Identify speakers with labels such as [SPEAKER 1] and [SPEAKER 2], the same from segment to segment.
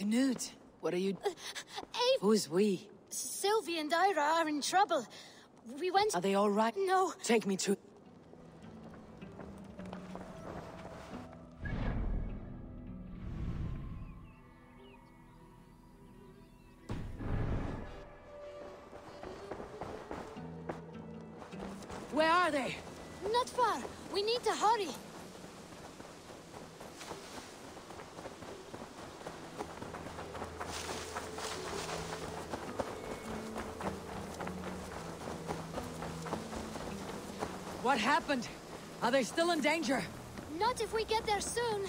[SPEAKER 1] Knut, what are you...
[SPEAKER 2] Uh, Ave,
[SPEAKER 1] Who's we?
[SPEAKER 2] Sylvie and Ira are in trouble. We went...
[SPEAKER 1] Are they all right?
[SPEAKER 2] No,
[SPEAKER 1] Take me to... They still in danger?
[SPEAKER 2] Not if we get there soon.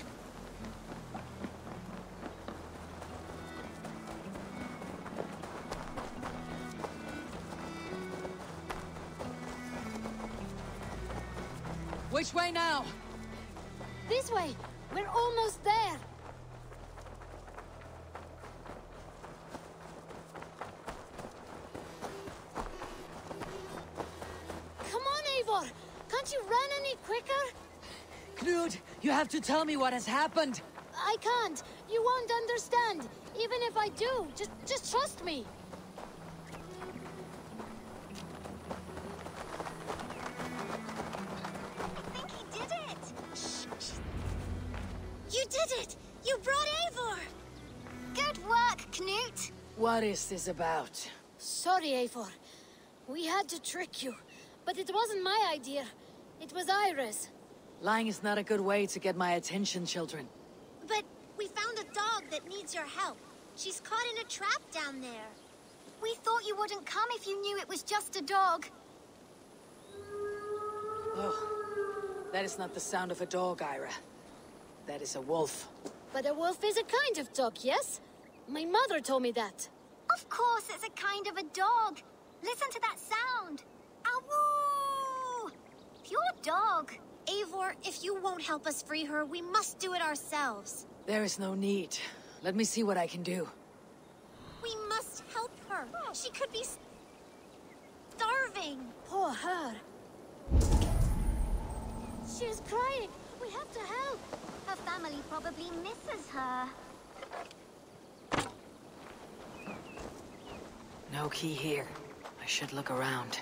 [SPEAKER 1] Which way now?
[SPEAKER 2] This way. We're almost there. Come on, Eivor. Can't you run any quicker?
[SPEAKER 1] Knut, you have to tell me what has happened.
[SPEAKER 2] I can't. You won't understand. Even if I do, just just trust me.
[SPEAKER 3] I think he did it! Shh, shh. You did it! You brought Eivor! Good work, Knut!
[SPEAKER 1] What is this about?
[SPEAKER 2] Sorry, Eivor. We had to trick you. But it wasn't my idea. It was Iris.
[SPEAKER 1] Lying is not a good way to get my attention, children.
[SPEAKER 3] But we found a dog that needs your help. She's caught in a trap down there. We thought you wouldn't come if you knew it was just a dog.
[SPEAKER 1] Oh, that is not the sound of a dog, Ira. That is a wolf.
[SPEAKER 2] But a wolf is a kind of dog, yes? My mother told me that.
[SPEAKER 3] Of course, it's a kind of a dog. Listen to that sound. Awoo! Pure dog. Eivor, if you won't help us free her, we must do it ourselves.
[SPEAKER 1] There is no need. Let me see what I can do.
[SPEAKER 3] We must help her. She could be starving.
[SPEAKER 2] Poor her. She's crying. We have to help.
[SPEAKER 3] Her family probably misses her.
[SPEAKER 1] No key here. I should look around.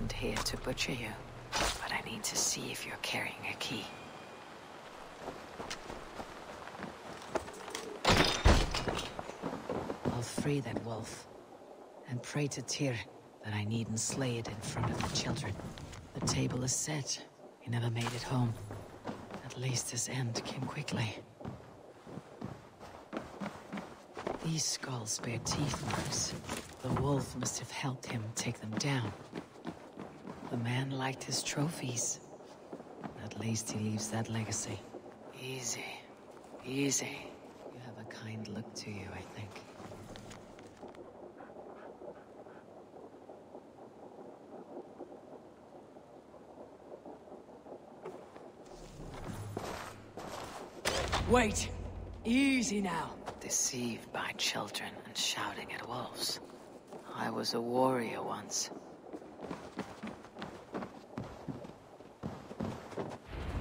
[SPEAKER 1] Isn't here to butcher you, but I need to see if you're carrying a key. I'll free that wolf and pray to Tyr that I needn't slay it in front of the children. The table is set. He never made it home. At least his end came quickly. These skulls bear teeth marks. The wolf must have helped him take them down. The man liked his trophies. At least he leaves that legacy. Easy. Easy. You have a kind look to you, I think. Wait! Easy now. Deceived by children and shouting at wolves. I was a warrior once.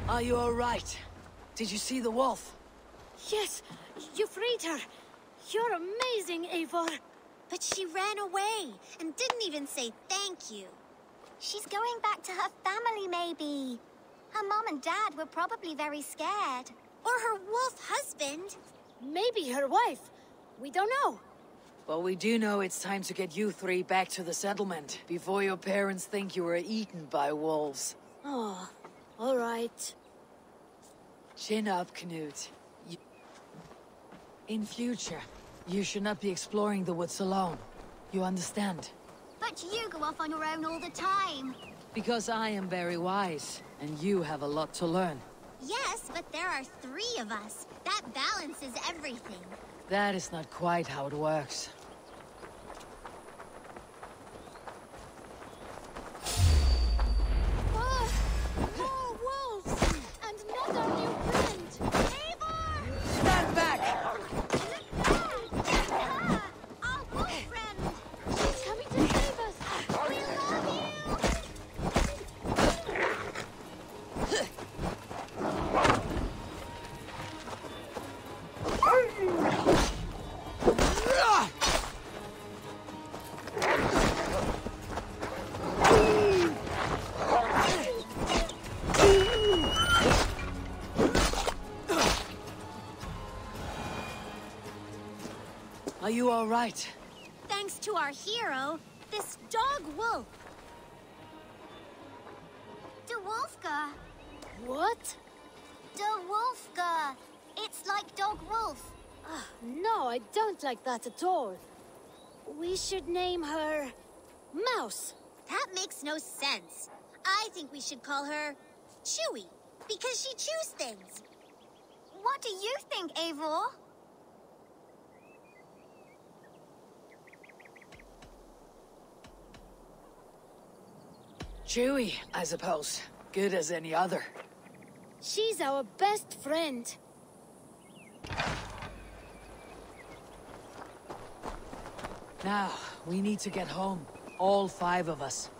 [SPEAKER 1] Are you alright? Did you see the wolf?
[SPEAKER 2] Yes, you freed her. You're amazing, Eivor.
[SPEAKER 3] But she ran away and didn't even say thank you. She's going back to her family, maybe. Her mom and dad were probably very scared. Or her wolf husband.
[SPEAKER 2] Maybe her wife. We don't know.
[SPEAKER 1] Well, we do know it's time to get you three back to the settlement before your parents think you were eaten by wolves.
[SPEAKER 2] Oh, all right.
[SPEAKER 1] Chin up, Knut. You... In future, you should not be exploring the woods alone. You understand?
[SPEAKER 3] But you go off on your own all the time.
[SPEAKER 1] Because I am very wise, and you have a lot to learn.
[SPEAKER 3] Yes, but there are three of us. That balances everything.
[SPEAKER 1] That is not quite how it works. All right?
[SPEAKER 3] Thanks to our hero, this dog wolf. De Wolfga.
[SPEAKER 2] What?
[SPEAKER 3] De Wolfga. It's like dog wolf.
[SPEAKER 2] Ah, no, I don't like that at all. We should name her... Mouse.
[SPEAKER 3] That makes no sense. I think we should call her Chewy, because she chews things. What do you think, Eivor?
[SPEAKER 1] Chewy, I suppose. Good as any other.
[SPEAKER 2] She's our best friend.
[SPEAKER 1] Now, we need to get home. All five of us.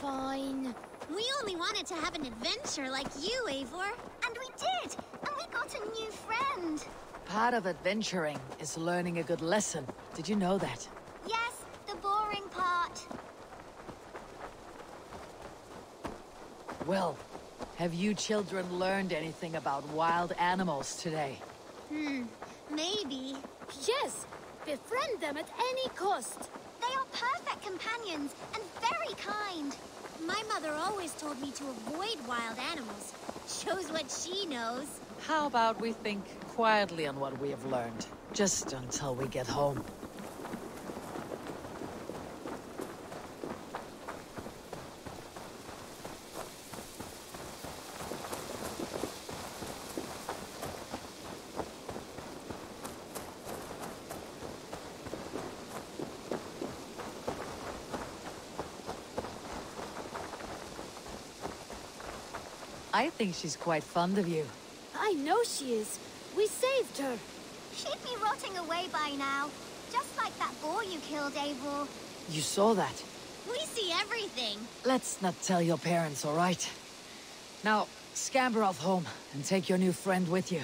[SPEAKER 2] Fine.
[SPEAKER 3] We only wanted to have an adventure like you, Eivor. And we did! And we got a new friend!
[SPEAKER 1] Part of adventuring is learning a good lesson. Did you know that?
[SPEAKER 3] Yes, the boring part.
[SPEAKER 1] Well, have you children learned anything about wild animals today?
[SPEAKER 3] Hmm, maybe.
[SPEAKER 2] Yes, befriend them at any cost.
[SPEAKER 3] They are perfect companions and very kind. My mother always told me to avoid wild animals. Shows what she knows.
[SPEAKER 1] How about we think quietly on what we have learned? Just until we get home. I think she's quite fond of you.
[SPEAKER 2] I know she is. We saved her.
[SPEAKER 3] She'd be rotting away by now. Just like that boar you killed, Eivor.
[SPEAKER 1] You saw that.
[SPEAKER 3] We see everything.
[SPEAKER 1] Let's not tell your parents, all right? Now, scamper off home and take your new friend with you.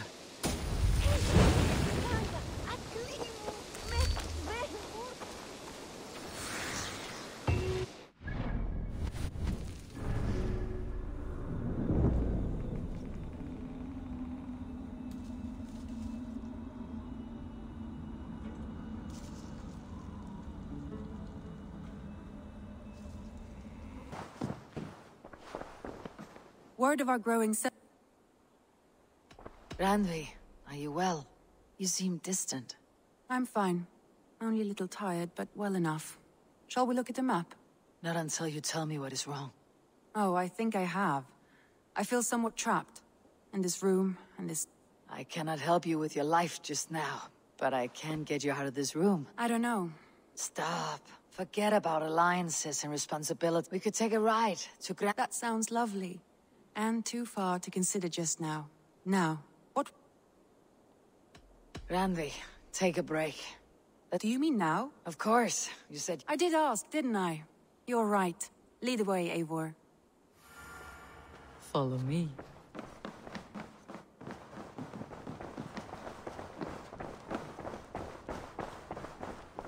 [SPEAKER 4] Of our growing se-
[SPEAKER 1] Randvi, are you well? You seem distant.
[SPEAKER 4] I'm fine. Only a little tired, but well enough. Shall we look at the map?
[SPEAKER 1] Not until you tell me what is wrong.
[SPEAKER 4] Oh, I think I have. I feel somewhat trapped. In this room, and this...
[SPEAKER 1] I cannot help you with your life just now, but I can get you out of this room.
[SPEAKER 4] I don't know.
[SPEAKER 1] Stop. Forget about alliances and responsibility. We could take a ride to Gra-
[SPEAKER 4] That sounds lovely. And too far to consider just now. Now, what...
[SPEAKER 1] Randvi, take a break.
[SPEAKER 4] Do you mean now?
[SPEAKER 1] Of course. You said
[SPEAKER 4] I did ask, didn't I? You're right. Lead the way, Eivor.
[SPEAKER 1] follow me.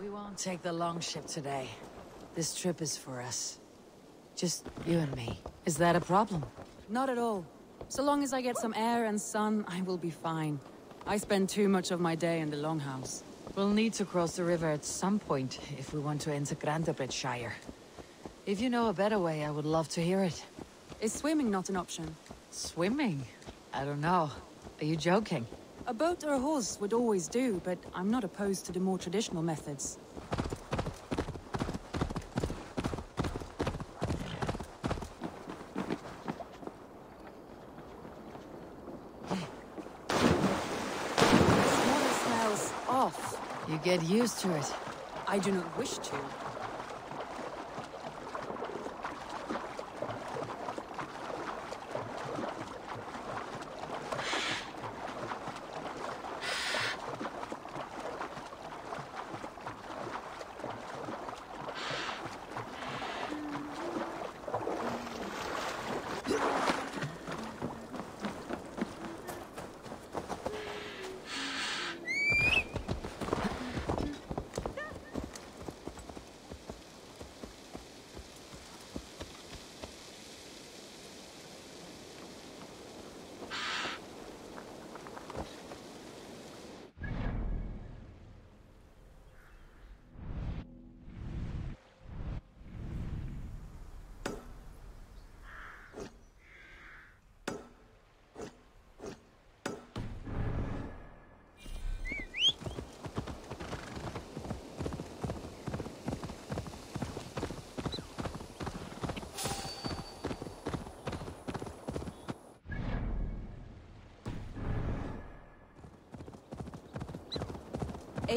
[SPEAKER 1] We won't take the long ship today. This trip is for us. Just you and me. Is that a problem?
[SPEAKER 4] Not at all. So long as I get some air and sun, I will be fine. I spend too much of my day in the Longhouse.
[SPEAKER 1] We'll need to cross the river at some point if we want to enter Grantebridge If you know a better way, I would love to hear it.
[SPEAKER 4] Is swimming not an option?
[SPEAKER 1] Swimming? I don't know. Are you joking?
[SPEAKER 4] A boat or a horse would always do, but I'm not opposed to the more traditional methods. This water smells off.
[SPEAKER 1] You get used to it.
[SPEAKER 4] I do not wish to.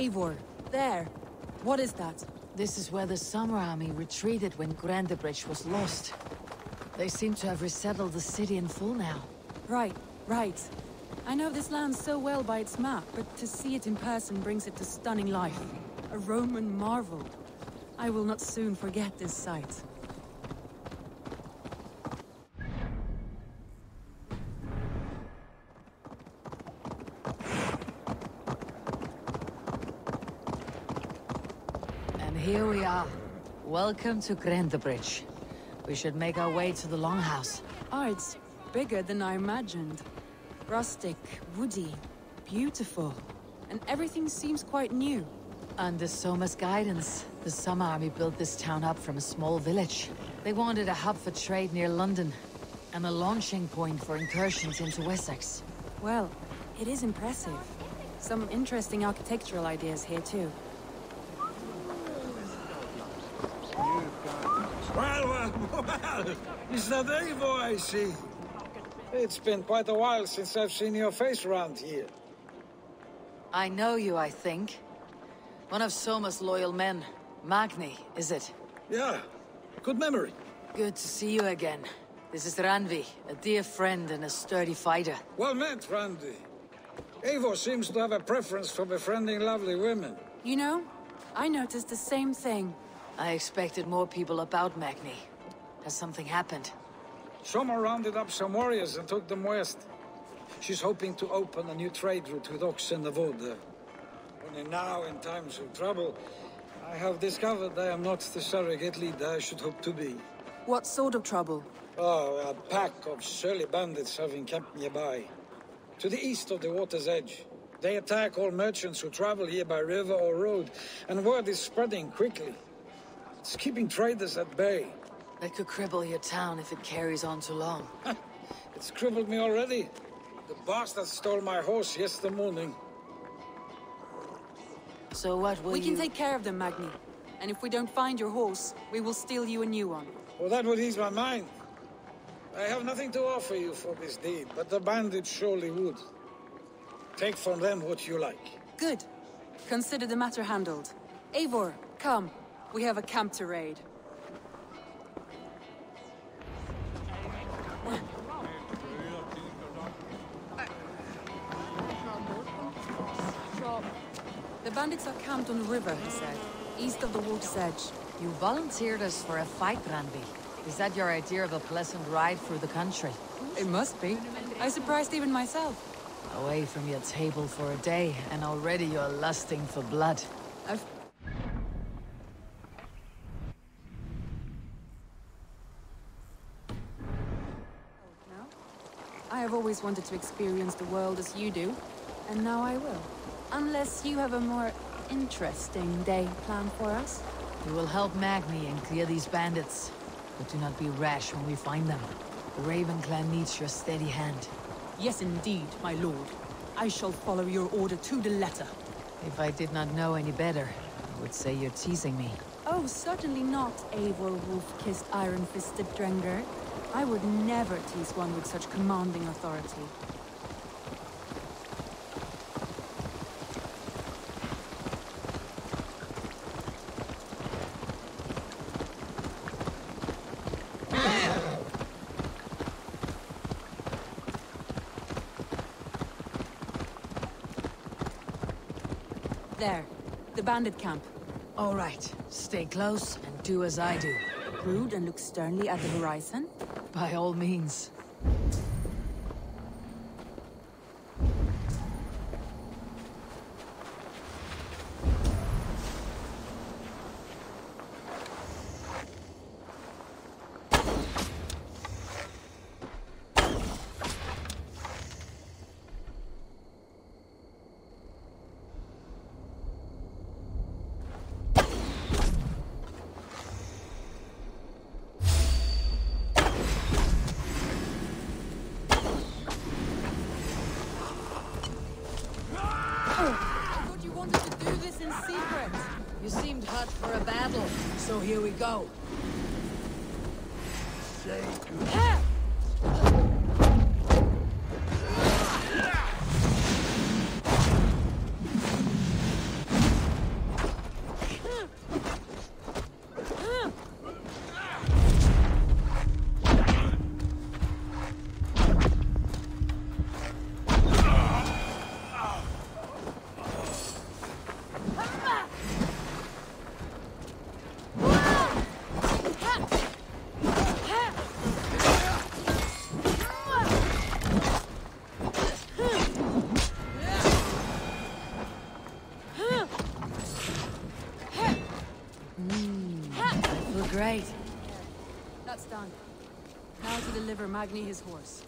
[SPEAKER 4] Eivor, there. What is that?
[SPEAKER 1] This is where the Summer Army retreated when Grantebridge was lost. They seem to have resettled the city in full now.
[SPEAKER 4] Right, right. I know this land so well by its map, but to see it in person brings it to stunning life. A Roman marvel. I will not soon forget this sight.
[SPEAKER 1] Welcome to Grantebridge. We should make our way to the Longhouse.
[SPEAKER 4] Oh, it's bigger than I imagined. Rustic, woody, beautiful. And everything seems quite new.
[SPEAKER 1] Under Soma's guidance, the Summer Army built this town up from a small village. They wanted a hub for trade near London, and a launching point for incursions into Wessex.
[SPEAKER 4] Well, it is impressive. Some interesting architectural ideas here too.
[SPEAKER 5] Well, it's well, is that Eivor I see? It's been quite a while since I've seen your face around here.
[SPEAKER 1] I know you, I think. One of Soma's loyal men. Magni, is it?
[SPEAKER 5] Yeah, good memory.
[SPEAKER 1] Good to see you again. This is Randvi, a dear friend and a sturdy fighter.
[SPEAKER 5] Well met, Randvi. Eivor seems to have a preference for befriending lovely women.
[SPEAKER 4] You know, I noticed the same thing.
[SPEAKER 1] I expected more people about Magni. Has something happened?
[SPEAKER 5] Soma rounded up some warriors and took them west. She's hoping to open a new trade route with oxen of Only now, in times of trouble, I have discovered I am not the surrogate leader I should hope to be.
[SPEAKER 4] What sort of trouble?
[SPEAKER 5] Oh, a pack of surly bandits have encamped nearby. To the east of the water's edge. They attack all merchants who travel here by river or road, and word is spreading quickly. It's keeping traders at bay.
[SPEAKER 1] That could cripple your town if it carries on too long.
[SPEAKER 5] It's crippled me already. The bastard stole my horse yesterday morning.
[SPEAKER 1] So what will
[SPEAKER 4] we
[SPEAKER 1] you...
[SPEAKER 4] can take care of them, Magni. And if we don't find your horse, we will steal you a new one.
[SPEAKER 5] Well, that would ease my mind. I have nothing to offer you for this deed, but the bandits surely would. Take from them what you like.
[SPEAKER 4] Good. Consider the matter handled. Eivor, come. We have a camp to raid. The bandits are camped on the river, he said, east of the water's edge.
[SPEAKER 1] You volunteered us for a fight, Randvi. Is that your idea of a pleasant ride through the country?
[SPEAKER 4] It must be. I surprised even myself.
[SPEAKER 1] Away from your table for a day, and already you're lusting for blood.
[SPEAKER 4] I've... I have always wanted to experience the world as you do, and now I will. Unless you have a more interesting day planned for us.
[SPEAKER 1] We will help Magni and clear these bandits. But do not be rash when we find them. The Raven clan needs your steady hand.
[SPEAKER 4] Yes, indeed, my lord. I shall follow your order to the letter.
[SPEAKER 1] If I did not know any better, I would say you're teasing me.
[SPEAKER 4] Oh, certainly not, Eivor Wolf-kissed iron-fisted Drenger. I would never tease one with such commanding authority. There. The bandit camp.
[SPEAKER 1] All right, stay close and do as I do.
[SPEAKER 4] Brood and look sternly at the horizon.
[SPEAKER 1] By all means. Great.
[SPEAKER 4] That's done. Now to deliver Magni his horse.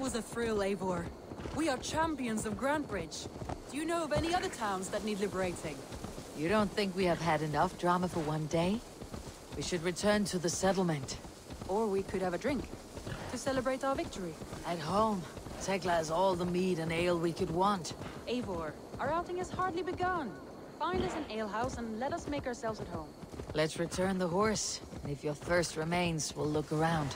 [SPEAKER 4] That was a thrill, Eivor. We are champions of Grantebridge. Do you know of any other towns that need liberating?
[SPEAKER 1] You don't think we have had enough drama for one day? We should return to the settlement.
[SPEAKER 4] Or we could have a drink. To celebrate our victory.
[SPEAKER 1] At home, Tekla has all the mead and ale we could want.
[SPEAKER 4] Eivor, our outing has hardly begun. Find us an alehouse and let us make ourselves at home.
[SPEAKER 1] Let's return the horse. And If your thirst remains, we'll look around.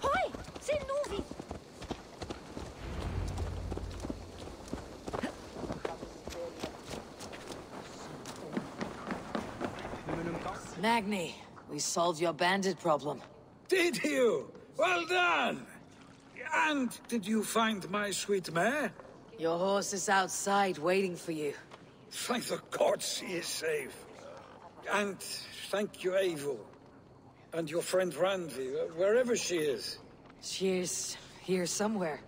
[SPEAKER 3] Hoi! Sen Novi!
[SPEAKER 1] Magni, we solved your bandit problem.
[SPEAKER 5] Did you? Well done! And did you find my sweet mare?
[SPEAKER 1] Your horse is outside waiting for you.
[SPEAKER 5] Thank the gods she is safe. And thank you, Eivor. And your friend Randvi, uh, wherever she is.
[SPEAKER 1] She is here somewhere.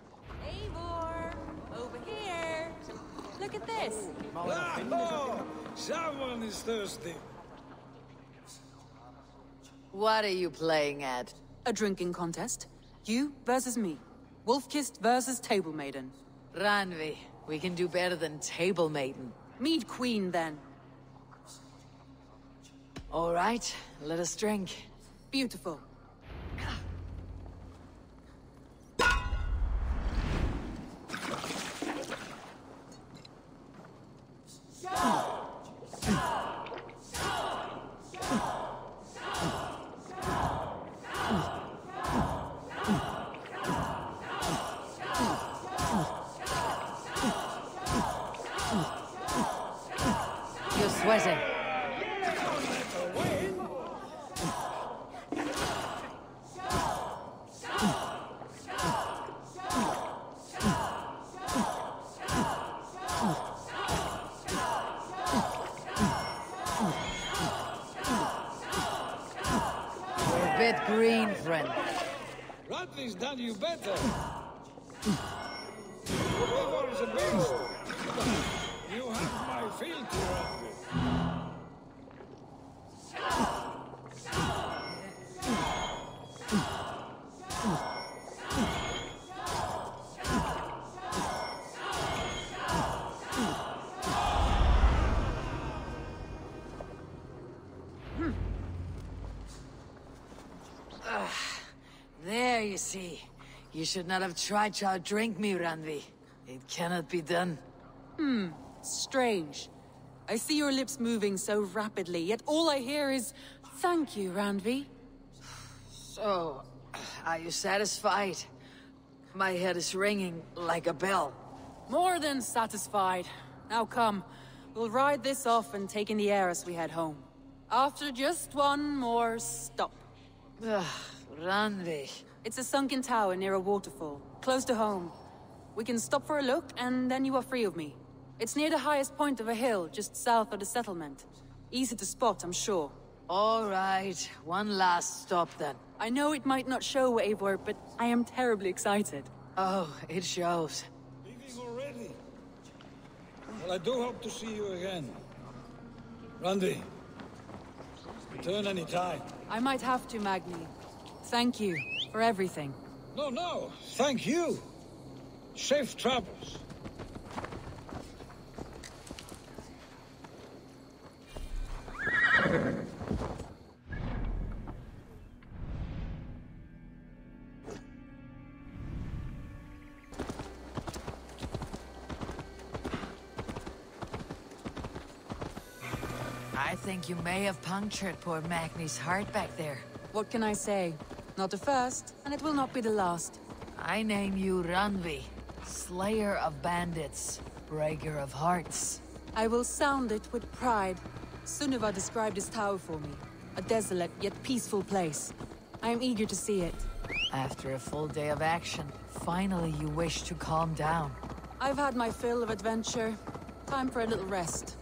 [SPEAKER 4] Eivor! Over here! Look at this!
[SPEAKER 5] Oh, someone is thirsty.
[SPEAKER 1] What are you playing at?
[SPEAKER 4] A drinking contest. You versus me. Wolf-kissed versus Table Maiden.
[SPEAKER 1] Randvi, we can do better than Table Maiden.
[SPEAKER 4] Mead Queen, then.
[SPEAKER 1] All right, let us drink.
[SPEAKER 4] Beautiful.
[SPEAKER 1] You're sweating. You're a bit green, friend.
[SPEAKER 5] Randvi's done you better. You
[SPEAKER 1] should not have tried to outdrink me, Randvi. It cannot be done.
[SPEAKER 4] Hmm, strange. I see your lips moving so rapidly, yet all I hear is, Thank you, Randvi.
[SPEAKER 1] So, are you satisfied? My head is ringing like a bell.
[SPEAKER 4] More than satisfied. Now come, we'll ride this off and take in the air as we head home. After just one more stop.
[SPEAKER 1] Ugh, Randvi.
[SPEAKER 4] It's a sunken tower near a waterfall, close to home. We can stop for a look, and then you are free of me. It's near the highest point of a hill, just south of the settlement. Easy to spot, I'm sure.
[SPEAKER 1] All right, one last stop then.
[SPEAKER 4] I know it might not show, Eivor, but I am terribly excited.
[SPEAKER 1] Oh, it shows.
[SPEAKER 5] Leaving already? Well, I do hope to see you again. Randvi, return any time.
[SPEAKER 4] I might have to, Magni. Thank you for everything.
[SPEAKER 5] No, no, thank you. Safe travels.
[SPEAKER 1] I think you may have punctured poor Magni's heart back there.
[SPEAKER 4] What can I say? Not the first, and it will not be the last.
[SPEAKER 1] I name you Randvi, Slayer of Bandits, Breaker of Hearts.
[SPEAKER 4] I will sound it with pride. Sunniva described this tower for me. A desolate yet peaceful place. I am eager to see it.
[SPEAKER 1] After a full day of action, finally you wish to calm down.
[SPEAKER 4] I've had my fill of adventure. Time for a little rest.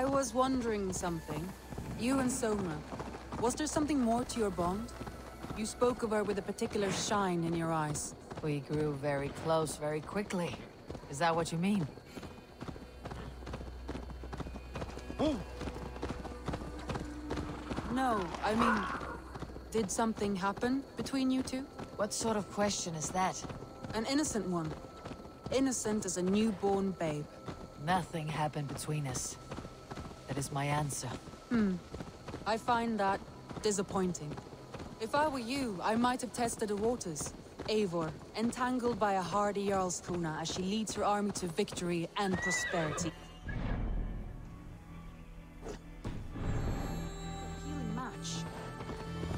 [SPEAKER 4] I was wondering something. You and Soma. Was there something more to your bond? You spoke of her with a particular shine in your eyes.
[SPEAKER 1] We grew very close very quickly. Is that what you mean?
[SPEAKER 4] No, I mean... Did something happen between you two?
[SPEAKER 1] What sort of question is that?
[SPEAKER 4] An innocent one. Innocent as a newborn babe.
[SPEAKER 1] Nothing happened between us. Is my answer. Hmm.
[SPEAKER 4] I find that disappointing. If I were you, I might have tested the waters. Eivor, entangled by a hardy Jarlskona as she leads her army to victory and prosperity. Appealing match.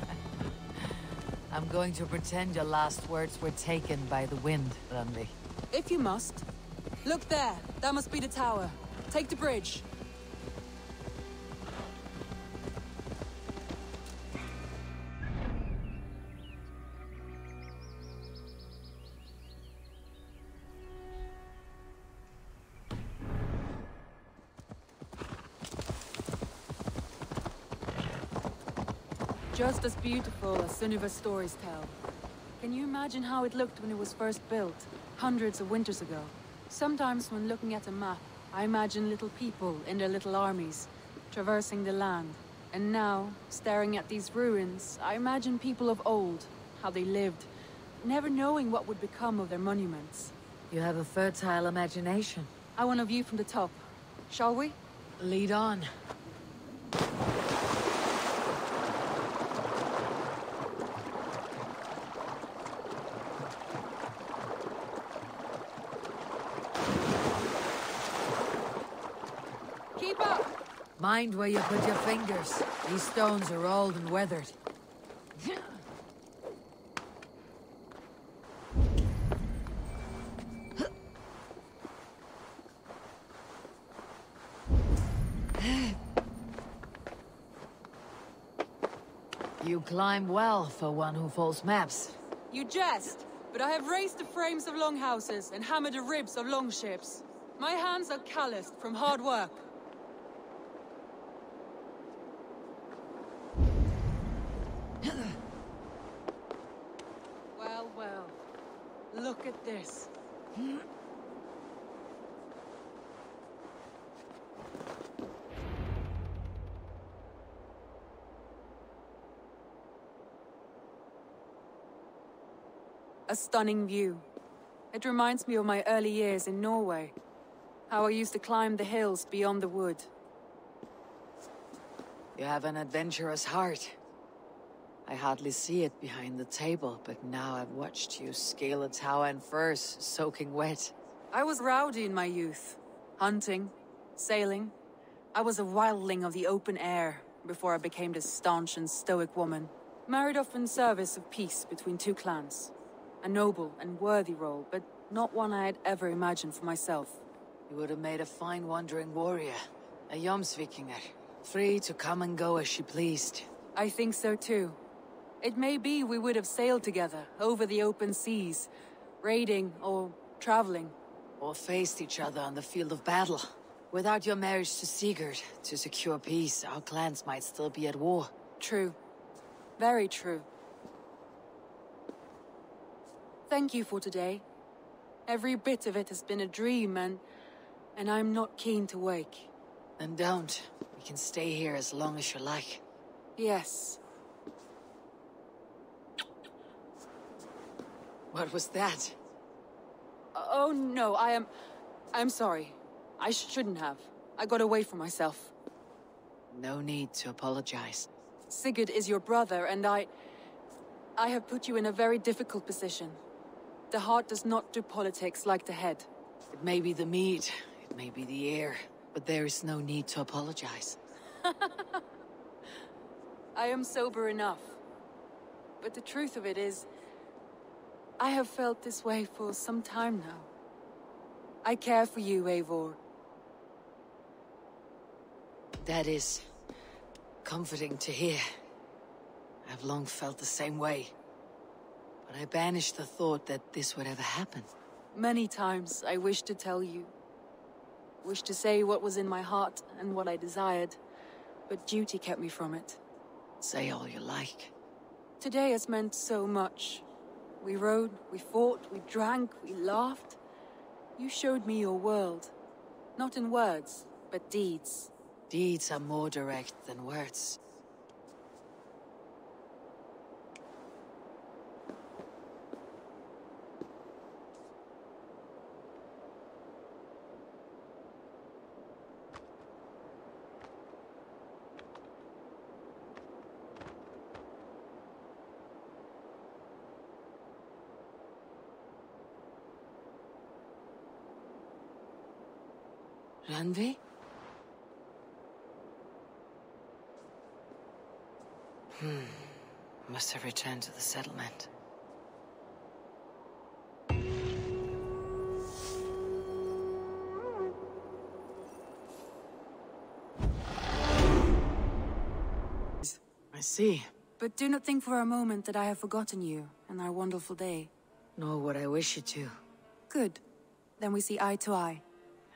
[SPEAKER 1] I'm going to pretend your last words were taken by the wind, Randvi.
[SPEAKER 4] If you must. Look there, that must be the tower. Take the bridge. Just as beautiful as Sunniva's stories tell. Can you imagine how it looked when it was first built, hundreds of winters ago? Sometimes when looking at a map, I imagine little people in their little armies, traversing the land. And now, staring at these ruins, I imagine people of old, how they lived, never knowing what would become of their monuments.
[SPEAKER 1] You have a fertile imagination.
[SPEAKER 4] I want a view from the top. Shall we?
[SPEAKER 1] Lead on.
[SPEAKER 4] Keep up!
[SPEAKER 1] Mind where you put your fingers. These stones are old and weathered. You climb well for one who folds maps.
[SPEAKER 4] You jest, but I have raised the frames of longhouses and hammered the ribs of longships. My hands are calloused from hard work. well, well. A stunning view. It reminds me of my early years in Norway. How I used to climb the hills beyond the wood.
[SPEAKER 1] You have an adventurous heart. I hardly see it behind the table, but now I've watched you scale a tower in furs, soaking wet.
[SPEAKER 4] I was rowdy in my youth. Hunting, sailing. I was a wildling of the open air before I became this staunch and stoic woman. Married off in service of peace between two clans. A noble and worthy role, but not one I had ever imagined for myself.
[SPEAKER 1] You would have made a fine wandering warrior, a Jomsvikinger, free to come and go as she pleased.
[SPEAKER 4] I think so too. It may be we would have sailed together over the open seas, raiding or traveling.
[SPEAKER 1] Or faced each other on the field of battle. Without your marriage to Sigurd, to secure peace, our clans might still be at war.
[SPEAKER 4] True. Very true. Thank you for today. Every bit of it has been a dream, and... and I'm not keen to wake.
[SPEAKER 1] Then don't. We can stay here as long as you like.
[SPEAKER 4] Yes.
[SPEAKER 1] What was that?
[SPEAKER 4] Oh, no, I am... I'm sorry. I shouldn't have. I got away from myself.
[SPEAKER 1] No need to apologize.
[SPEAKER 4] Sigurd is your brother, and I... I have put you in a very difficult position. The heart does not do politics like the head.
[SPEAKER 1] It may be the meat, it may be the air, but there is no need to apologize.
[SPEAKER 4] I am sober enough. But the truth of it is... I have felt this way for some time now. I care for you, Eivor.
[SPEAKER 1] That is... comforting to hear. I've long felt the same way. But I banished the thought that this would ever happen.
[SPEAKER 4] Many times I wished to tell you. Wished to say what was in my heart and what I desired. But duty kept me from it.
[SPEAKER 1] Say all you like.
[SPEAKER 4] Today has meant so much. We rode, we fought, we drank, we laughed. You showed me your world. Not in words, but deeds.
[SPEAKER 1] Deeds are more direct than words. Randvi? Hmm. Must have returned to the settlement. I see.
[SPEAKER 4] But do not think for a moment that I have forgotten you and our wonderful day.
[SPEAKER 1] Nor would I wish you to.
[SPEAKER 4] Good. Then we see eye to eye.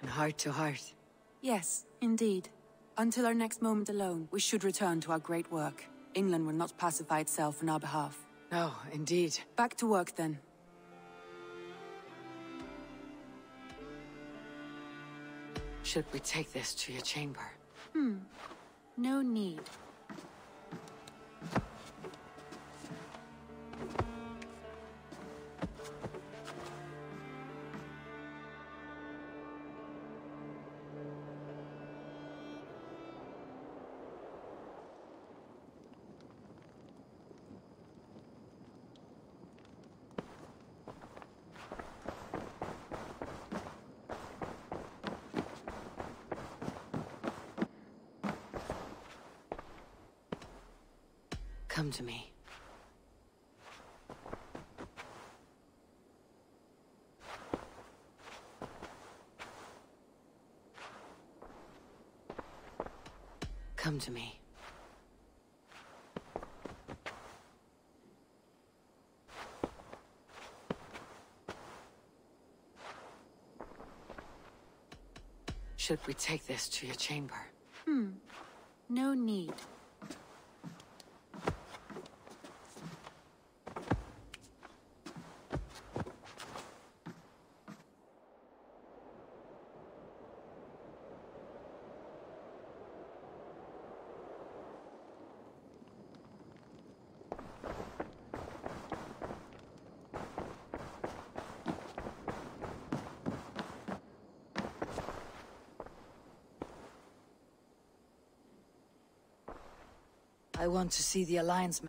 [SPEAKER 1] And heart to heart.
[SPEAKER 4] Yes, indeed. Until our next moment alone, we should return to our great work. England will not pacify itself on our behalf.
[SPEAKER 1] No, indeed.
[SPEAKER 4] Back to work then.
[SPEAKER 1] Should we take this to your chamber?
[SPEAKER 4] Hmm. No need.
[SPEAKER 1] To me. Come to me. Should we take this to your chamber?
[SPEAKER 4] Hmm. No need.
[SPEAKER 1] I want to see the Alliance...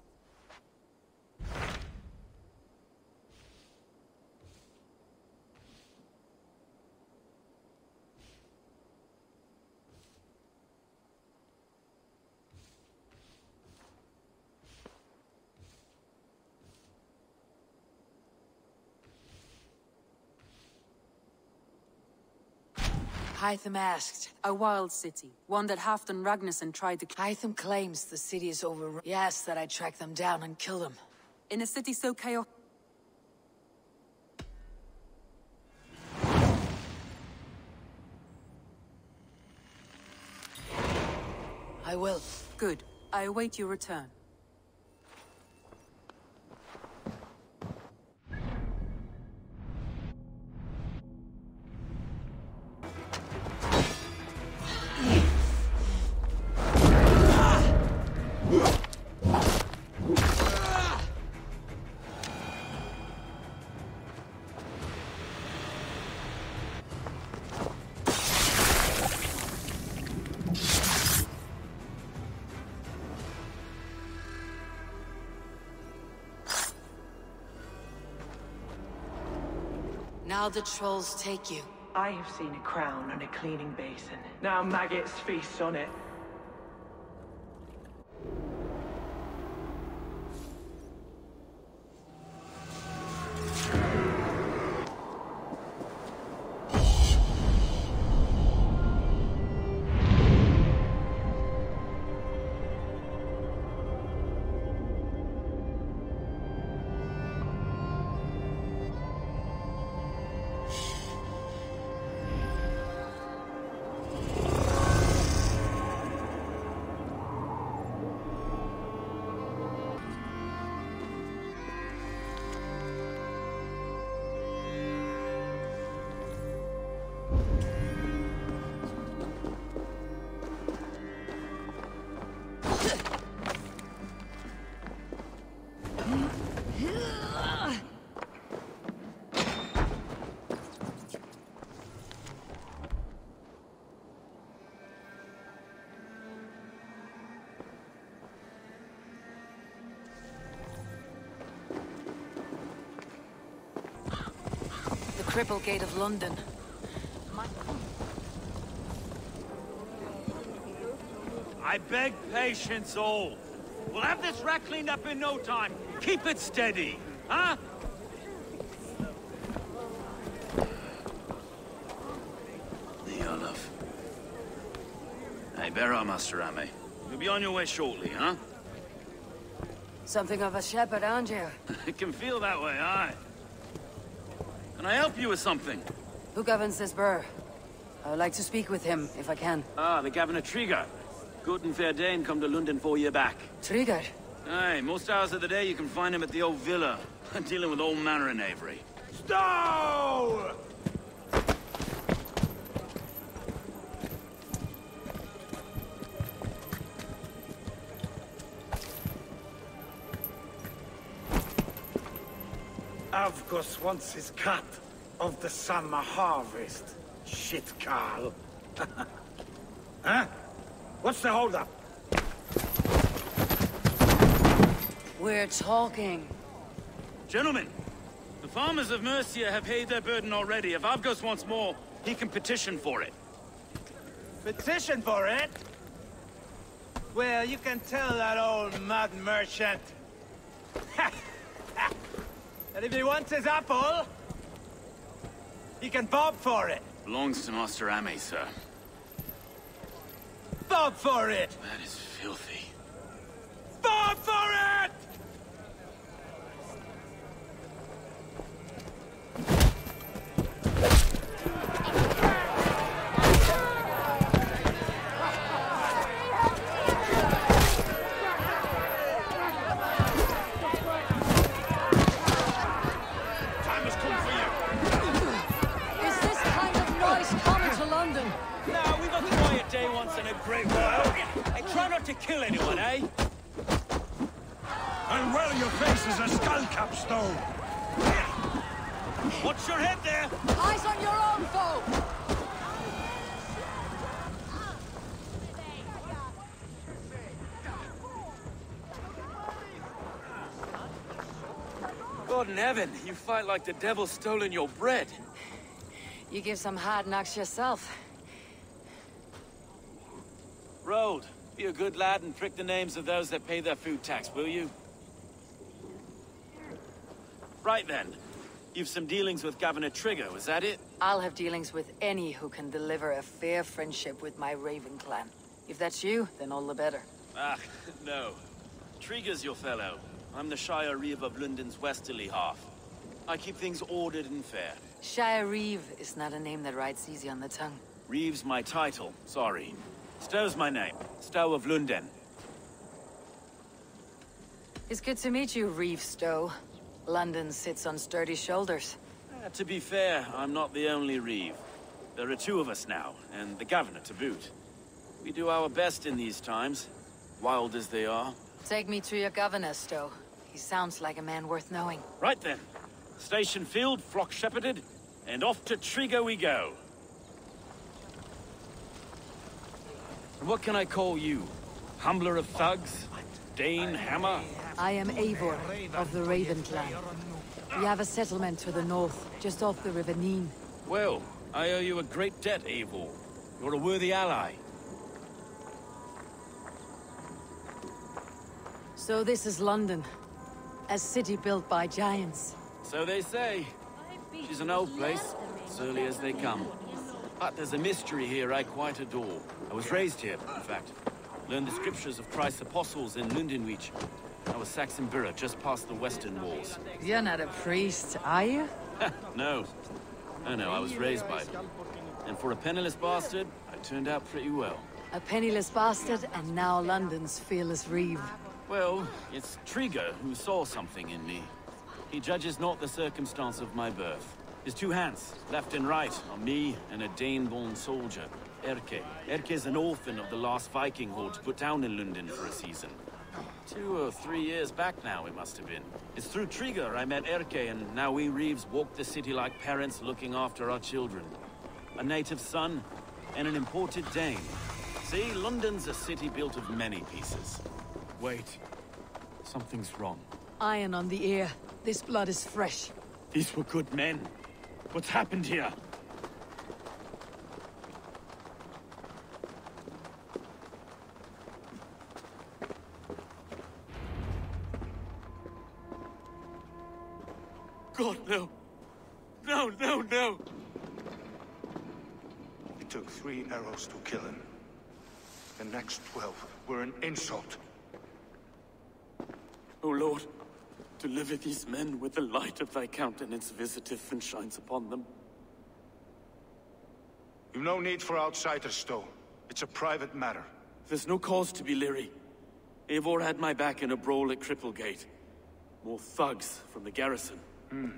[SPEAKER 1] Hytham asked.
[SPEAKER 4] A wild city. One that Halfdan Ragnarsson tried to...
[SPEAKER 1] Hytham claims the city is overrun. He asks that I track them down and kill them.
[SPEAKER 4] In a city so chaotic...
[SPEAKER 1] I will.
[SPEAKER 4] Good. I await your return.
[SPEAKER 1] Now the trolls take you.
[SPEAKER 6] I have seen a crown on a cleaning basin. Now maggots feast on it.
[SPEAKER 1] Cripplegate of London.
[SPEAKER 7] I beg patience all. We'll have this wreck cleaned up in no time. Keep it steady, huh? The Olaf. Hey, bear up, Master Ame. You'll be on your way shortly, huh?
[SPEAKER 1] Something of a shepherd, aren't you?
[SPEAKER 7] it can feel that way, aye. Can I help you with something?
[SPEAKER 1] Who governs this burr? I would like to speak with him, if I can.
[SPEAKER 7] Ah, the Governor Tryggr. Good and fair Dane come to London four year back.
[SPEAKER 1] Tryggr.
[SPEAKER 7] Aye, most hours of the day you can find him at the old villa, I'm dealing with all manner in Avery. Stowe!
[SPEAKER 5] Avgos wants his cut of the summer harvest. Shit, Carl. huh? What's the holdup?
[SPEAKER 1] We're talking.
[SPEAKER 7] Gentlemen, the farmers of Mercia have paid their burden already. If Avgos wants more, he can petition for it.
[SPEAKER 8] Petition for it? Well, you can tell that old mud merchant. that if he wants his apple, he can bob for it.
[SPEAKER 7] Belongs to Master Ame, sir.
[SPEAKER 8] Bob for it!
[SPEAKER 7] That is filthy.
[SPEAKER 8] Bob for it!
[SPEAKER 7] A great while. And try not to kill anyone, eh?
[SPEAKER 5] And well, your face is a skull capstone.
[SPEAKER 7] Watch your head there!
[SPEAKER 1] Eyes on your own foe!
[SPEAKER 7] God in heaven, you fight like the devil's stolen your bread.
[SPEAKER 1] You give some hard knocks yourself.
[SPEAKER 7] Road, be a good lad and prick the names of those that pay their food tax, will you? Right then. You've some dealings with Governor Tryggr, is that it?
[SPEAKER 1] I'll have dealings with any who can deliver a fair friendship with my Raven clan. If that's you, then all the better.
[SPEAKER 7] Ah, no. Tryggr's your fellow. I'm the Shire Reeve of London's westerly half. I keep things ordered and fair.
[SPEAKER 1] Shire Reeve is not a name that rides easy on the tongue.
[SPEAKER 7] Reeve's my title, sorry. Stowe's my name. Stowe of London.
[SPEAKER 1] It's good to meet you, Reeve Stowe. London sits on sturdy shoulders.
[SPEAKER 7] Uh, to be fair, I'm not the only Reeve. There are two of us now, and the Governor to boot. We do our best in these times, wild as they are.
[SPEAKER 1] Take me to your governor, Stowe. He sounds like a man worth knowing.
[SPEAKER 7] Right then. Station field, flock shepherded, and off to Tryggr we go. What can I call you? Humbler of thugs? Dane Hammer?
[SPEAKER 1] I am Eivor of the Raven clan.
[SPEAKER 4] We have a settlement to the north, just off the River Nene.
[SPEAKER 7] Well, I owe you a great debt, Eivor. You're a worthy ally.
[SPEAKER 4] So this is London. A city built by giants.
[SPEAKER 7] So they say. She's an old place, as early as they come. But there's a mystery here I quite adore. I was raised here, in fact. Learned the scriptures of Christ's apostles in Lundenwic. I was Saxon Borough, just past the western walls.
[SPEAKER 1] You're not a priest, are you?
[SPEAKER 7] no. No, no, I was raised by them. And for a penniless bastard, I turned out pretty well.
[SPEAKER 4] A penniless bastard, and now London's fearless reeve.
[SPEAKER 7] Well, it's Tryggr who saw something in me. He judges not the circumstance of my birth. His two hands, left and right, are me and a Dane-born soldier, Erke. Erke's an orphan of the last Viking horde put down in London for a season. Two or three years back now, it must have been. It's through Tryggr I met Erke, and now we Reeves walk the city like parents looking after our children. A native son, and an imported Dane. See, London's a city built of many pieces. Wait. Something's wrong.
[SPEAKER 4] Iron on the ear. This blood is fresh.
[SPEAKER 7] These were good men. What's happened here? God, no. No, no, no!
[SPEAKER 9] It took three arrows to kill him. The next twelve were an insult.
[SPEAKER 7] Oh, Lord, deliver these men with the light of thy countenance visiteth and shines upon them.
[SPEAKER 9] You've no need for outsiders, Stowe. It's a private matter.
[SPEAKER 7] There's no cause to be leery. Eivor had my back in a brawl at Cripplegate. More thugs from the garrison.
[SPEAKER 9] Hmm.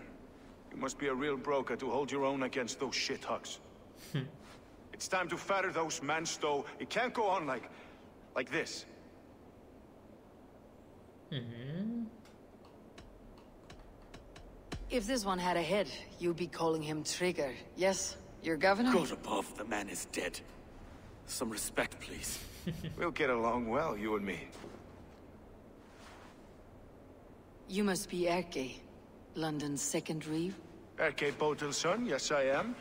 [SPEAKER 9] You must be a real broker to hold your own against those shithugs. it's time to fatter those men, Stowe. It can't go on like... like this.
[SPEAKER 1] If this one had a head, you'd be calling him Tryggr, yes? Your governor?
[SPEAKER 7] God above, the man is dead. Some respect, please.
[SPEAKER 9] we'll get along well, you and me.
[SPEAKER 1] You must be Erke, London's second reeve?
[SPEAKER 9] Erke Botel's yes I am.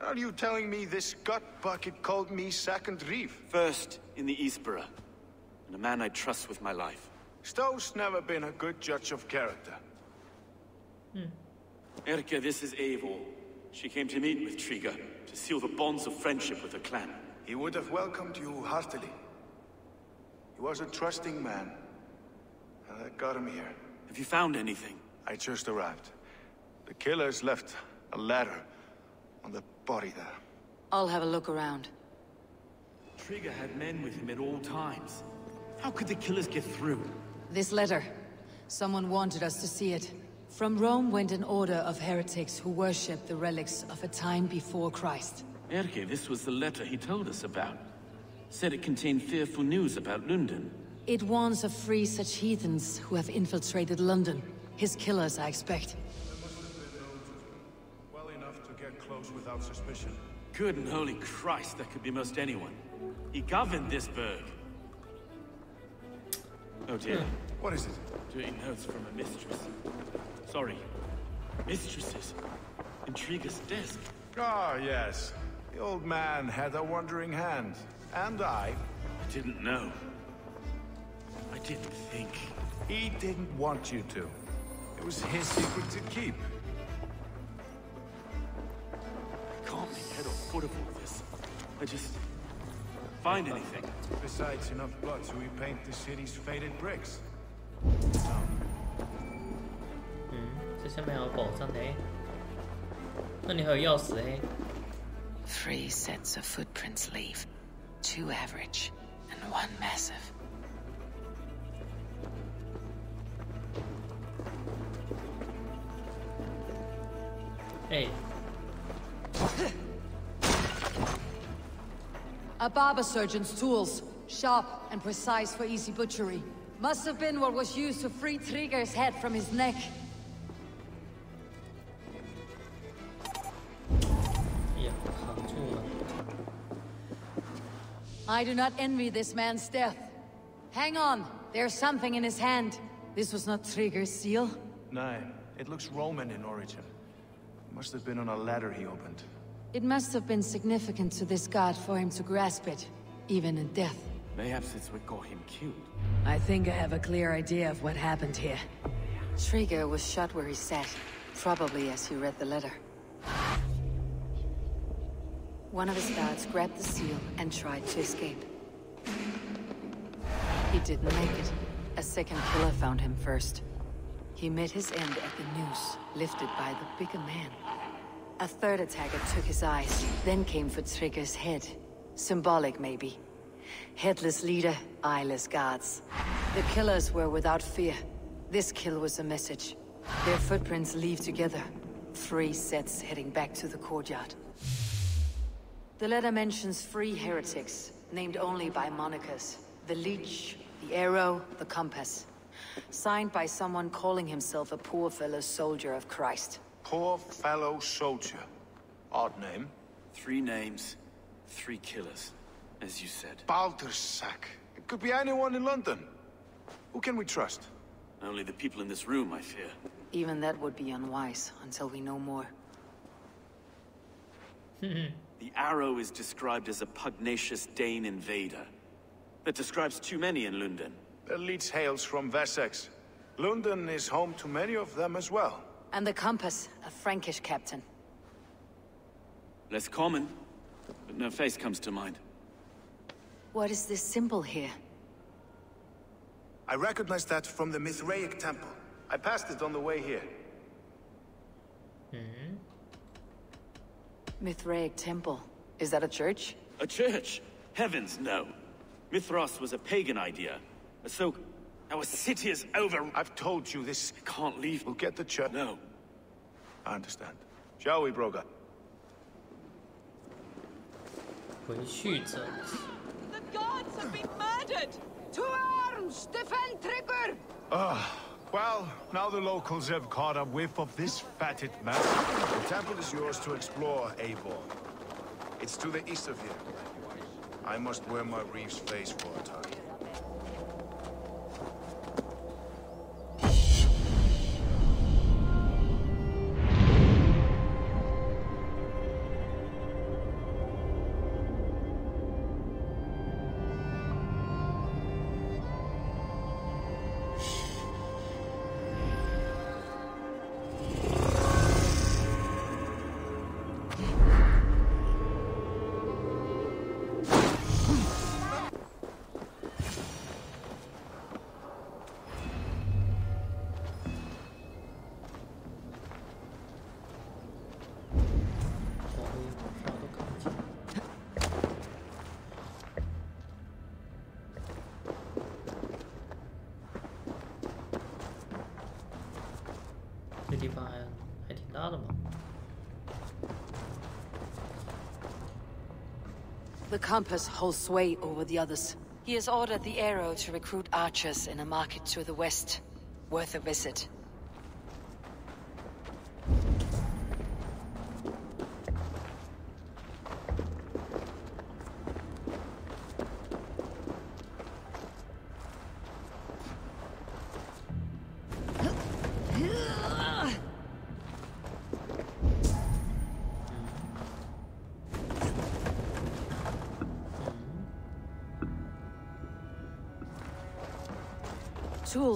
[SPEAKER 9] Are you telling me this gut bucket called me second reeve?
[SPEAKER 7] First in the Eastborough, and a man I trust with my life.
[SPEAKER 9] Stowe's never been a good judge of character. Hmm.
[SPEAKER 7] Erke, this is Eivor. She came to meet with Tryggr, to seal the bonds of friendship with her clan.
[SPEAKER 9] He would have welcomed you heartily. He was a trusting man. And that got him here.
[SPEAKER 7] Have you found anything?
[SPEAKER 9] I just arrived. The killers left a letter on the body there.
[SPEAKER 1] I'll have a look around.
[SPEAKER 7] Tryggr had men with him at all times. How could the killers get through?
[SPEAKER 1] This letter. Someone wanted us to see it. From Rome went an order of heretics who worshipped the relics of a time before Christ.
[SPEAKER 7] Erke, this was the letter he told us about. Said it contained fearful news about London.
[SPEAKER 1] It warns of free such heathens who have infiltrated London. His killers, I expect.
[SPEAKER 9] Well enough to get close without suspicion.
[SPEAKER 7] Good and holy Christ, that could be most anyone. He governed this burg. Oh dear.
[SPEAKER 9] What is it?
[SPEAKER 7] Doing notes from a mistress. Sorry. Mistresses. Intriguer's desk.
[SPEAKER 9] Ah, yes. The old man had a wandering hand. And I.
[SPEAKER 7] I didn't know. I didn't think.
[SPEAKER 9] He didn't want you to. It was his secret to keep.
[SPEAKER 7] I can't make head or foot of all this. I just... find anything.
[SPEAKER 9] Besides enough blood to repaint the city's faded bricks.
[SPEAKER 10] 下面有宝藏的哎，那里还有钥匙哎。
[SPEAKER 1] Three sets of footprints leave, two average and one massive.
[SPEAKER 10] Hey.
[SPEAKER 4] A barber surgeon's tools, sharp and precise for easy butchery. Must have been what was used to free Tryggr's head from his neck. I do not envy this man's death. Hang on, there's something in his hand. This was not Tryggr's seal.
[SPEAKER 9] No, It looks Roman in origin. It Must have been on a ladder he opened.
[SPEAKER 1] It must have been significant to this god for him to grasp it, even in death.
[SPEAKER 7] Mayhaps it's what got him killed.
[SPEAKER 1] I think I have a clear idea of what happened here. Tryggr was shot where he sat, probably as he read the letter. One of his guards grabbed the seal and tried to escape. He didn't make it. A second killer found him first. He met his end at the noose, lifted by the bigger man. A third attacker took his eyes, then came for Tryggr's head. Symbolic, maybe. Headless leader, eyeless guards. The killers were without fear. This kill was a message. Their footprints leave together. Three sets heading back to the courtyard. The letter mentions three heretics, named only by monikers. The Leech, the Arrow, the Compass. Signed by someone calling himself a poor fellow soldier of Christ.
[SPEAKER 9] Poor fellow soldier. Odd name.
[SPEAKER 7] Three names, three killers, as you said.
[SPEAKER 9] Baldersack. It could be anyone in London. Who can we trust?
[SPEAKER 7] Only the people in this room, I fear.
[SPEAKER 1] Even that would be unwise, until we know more.
[SPEAKER 7] the Arrow is described as a pugnacious Dane invader. That describes too many in London.
[SPEAKER 9] The Leech hails from Wessex. London is home to many of them as well.
[SPEAKER 1] And the Compass, a Frankish captain.
[SPEAKER 7] Less common, but no face comes to mind.
[SPEAKER 1] What is this symbol here?
[SPEAKER 9] I recognize that from the Mithraic temple. I passed it on the way here.
[SPEAKER 10] Hmm.
[SPEAKER 1] Mithraic Temple. Is that a church?
[SPEAKER 7] A church? Heavens, no. Mithras was a pagan idea. So, our city is over.
[SPEAKER 9] I've told you this.
[SPEAKER 7] Can't leave.
[SPEAKER 9] We'll get the church.
[SPEAKER 7] No.
[SPEAKER 9] I understand. Shall we, Broga?
[SPEAKER 10] 回去者。
[SPEAKER 11] The gods have been murdered! To arms! Defend Tryggr!
[SPEAKER 9] Ah well, now the locals have caught a whiff of this fatted mess. The temple is yours to explore, Eivor. It's to the east of here. I must wear my reeve's face for a time.
[SPEAKER 1] The Compass holds sway over the others. He has ordered the Arrow to recruit archers in a market to the west. Worth a visit.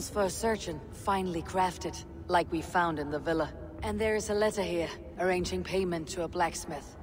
[SPEAKER 1] Tools for a surgeon, finely crafted, like we found in the villa. And there is a letter here, arranging payment to a blacksmith.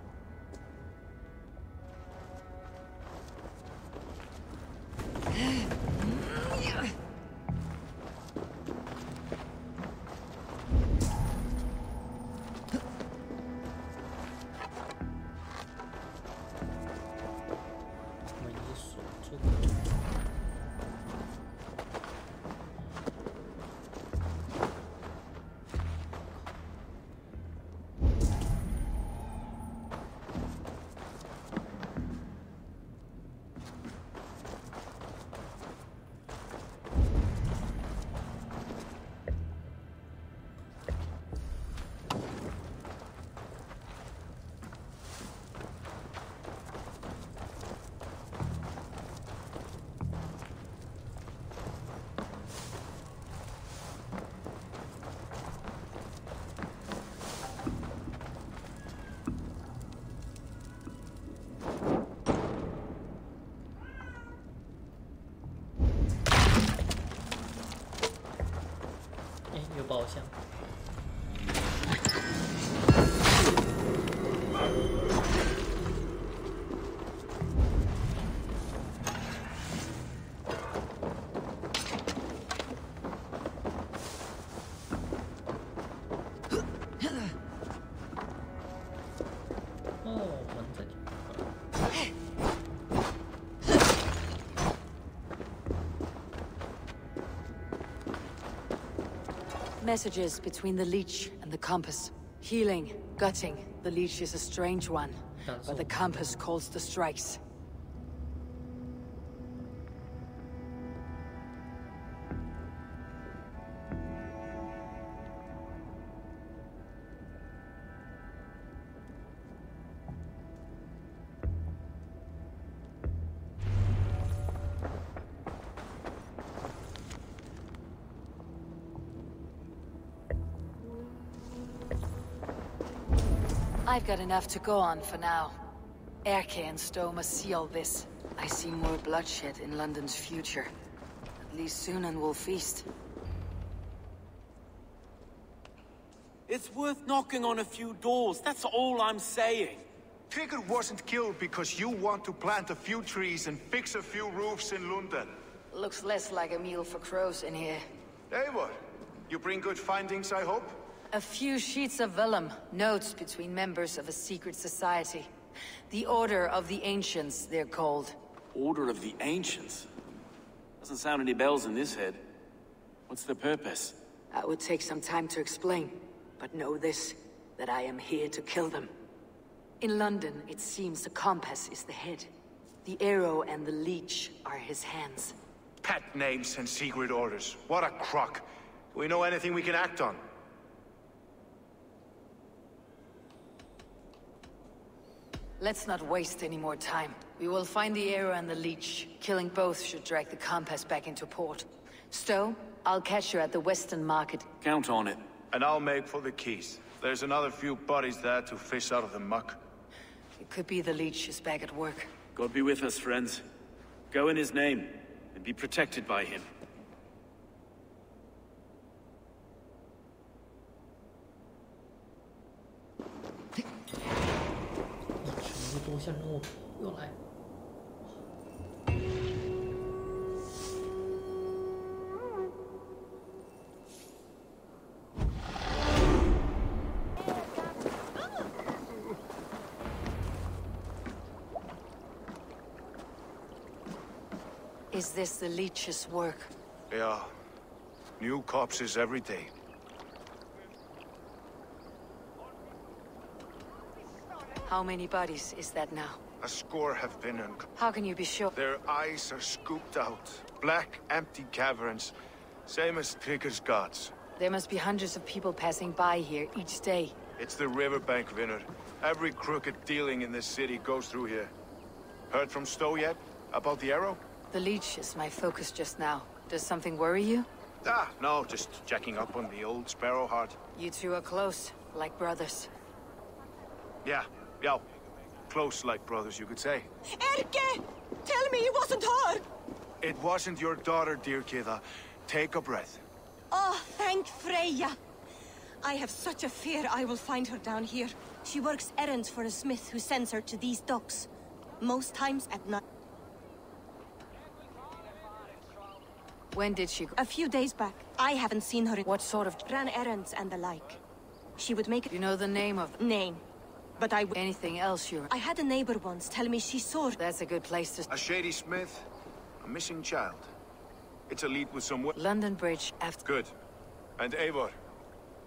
[SPEAKER 10] 有
[SPEAKER 1] Messages between the leech and the compass. Healing, gutting. The leech is a strange one, but the compass calls the strikes. I've got enough to go on for now. Erke and Stowe must see all this. I see more bloodshed in London's future. At least Sunan will feast.
[SPEAKER 7] It's worth knocking on a few doors, that's all I'm saying.
[SPEAKER 9] Tryggr wasn't killed because you want to plant a few trees and fix a few roofs in London.
[SPEAKER 1] Looks less like a meal for crows in here.
[SPEAKER 9] Eivor, you bring good findings, I hope?
[SPEAKER 1] A few sheets of vellum, notes between members of a secret society. The Order of the Ancients, they're called.
[SPEAKER 7] Order of the Ancients? Doesn't sound any bells in this head. What's the purpose?
[SPEAKER 1] That would take some time to explain, but know this, that I am here to kill them. In London, it seems the compass is the head. The arrow and the leech are his hands.
[SPEAKER 9] Pet names and secret orders. What a crock. Do we know anything we can act on?
[SPEAKER 1] Let's not waste any more time. We will find the arrow and the leech. Killing both should drag the compass back into port. Stowe, I'll catch you at the Western Market.
[SPEAKER 7] Count on it.
[SPEAKER 9] And I'll make for the keys. There's another few bodies there to fish out of the muck.
[SPEAKER 1] It could be the leech is back at work.
[SPEAKER 7] God be with us, friends. Go in his name, and be protected by him.
[SPEAKER 1] The leeches work?
[SPEAKER 9] Yeah. New corpses every day.
[SPEAKER 1] How many bodies is that now?
[SPEAKER 9] A score have been un-
[SPEAKER 1] How can you be sure?
[SPEAKER 9] Their eyes are scooped out. Black, empty caverns. Same as Tryggr's gods.
[SPEAKER 1] There must be hundreds of people passing by here each day.
[SPEAKER 9] It's the riverbank, Vinner. Every crooked dealing in this city goes through here. Heard from Stowe yet? About the arrow?
[SPEAKER 1] The leech is my focus just now. Does something worry you?
[SPEAKER 9] Ah, no, just checking up on the old Sparrowheart.
[SPEAKER 1] You two are close, like brothers.
[SPEAKER 9] Yeah, yeah. Close like brothers, you could say.
[SPEAKER 11] Erke! Tell me it wasn't her!
[SPEAKER 9] It wasn't your daughter, dear Kida. Take a breath.
[SPEAKER 11] Oh, thank Freya. I have such a fear I will find her down here. She works errands for a smith who sends her to these docks. Most times at night.
[SPEAKER 1] When did she go?
[SPEAKER 11] A few days back. I haven't seen her in...
[SPEAKER 1] What sort of...
[SPEAKER 11] Ran errands and the like. She would make...
[SPEAKER 1] You know the name of...
[SPEAKER 11] Name. But I...
[SPEAKER 1] Anything else you...
[SPEAKER 11] I had a neighbor once tell me she saw...
[SPEAKER 1] That's a good place to...
[SPEAKER 9] A shady smith, a missing child. It's a lead with some...
[SPEAKER 1] London Bridge after...
[SPEAKER 9] Good. And Eivor,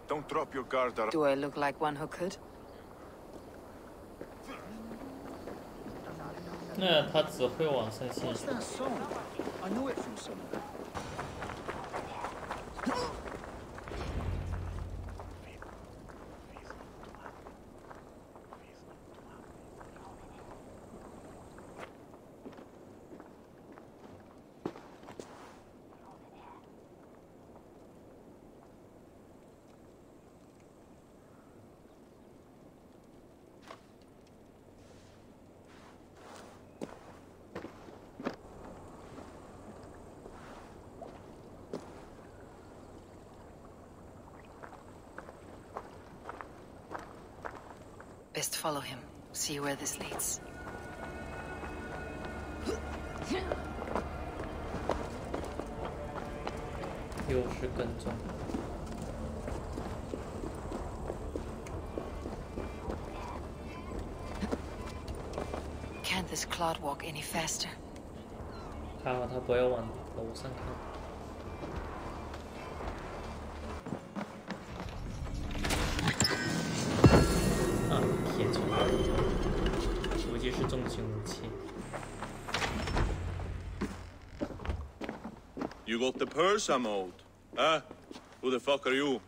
[SPEAKER 9] don't drop your guard or...
[SPEAKER 1] Do I look like one who could?
[SPEAKER 10] 那他只会往上线。
[SPEAKER 5] What's that song? I know it from somewhere. Come on.
[SPEAKER 1] best follow him. See where this leads. Can't this clod walk any faster?
[SPEAKER 10] 还好他不要往楼上看。 型武器。
[SPEAKER 12] You got the purse I'm owed? Huh? Who the fuck are you?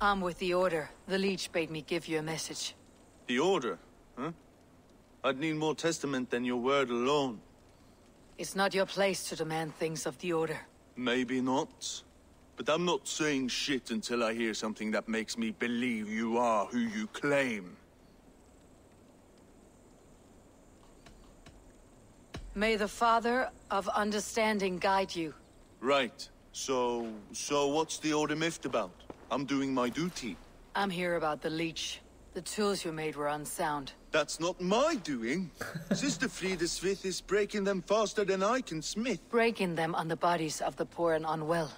[SPEAKER 1] I'm with the Order. The Leech bade me give you a message.
[SPEAKER 12] The Order? Huh? I'd need more testament than your word alone.
[SPEAKER 1] It's not your place to demand things of the Order.
[SPEAKER 12] Maybe not. But I'm not saying shit until I hear something that makes me believe you are who you claim.
[SPEAKER 1] May the Father of Understanding guide you.
[SPEAKER 12] Right. So... so what's the Order miffed about? I'm doing my duty.
[SPEAKER 1] I'm here about the Leech. The tools you made were unsound.
[SPEAKER 12] That's not my doing. Sister Frithuswith is breaking them faster than I can smith.
[SPEAKER 1] Breaking them on the bodies of the poor and unwell.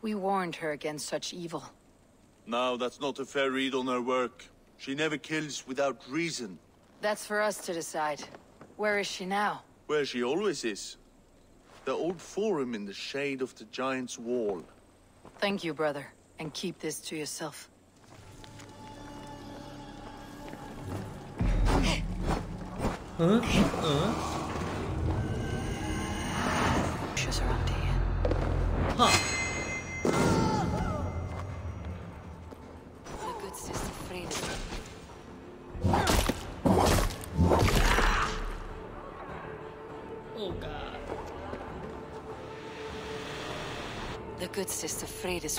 [SPEAKER 1] We warned her against such evil.
[SPEAKER 12] Now, that's not a fair read on her work. She never kills without reason.
[SPEAKER 1] That's for us to decide. Where is she now?
[SPEAKER 12] Where she always is. The old forum in the shade of the Giant's Wall.
[SPEAKER 1] Thank you, brother. And keep this to yourself.
[SPEAKER 10] Huh? Huh?
[SPEAKER 1] Bushes around here.
[SPEAKER 10] Huh.
[SPEAKER 1] Sister Frida's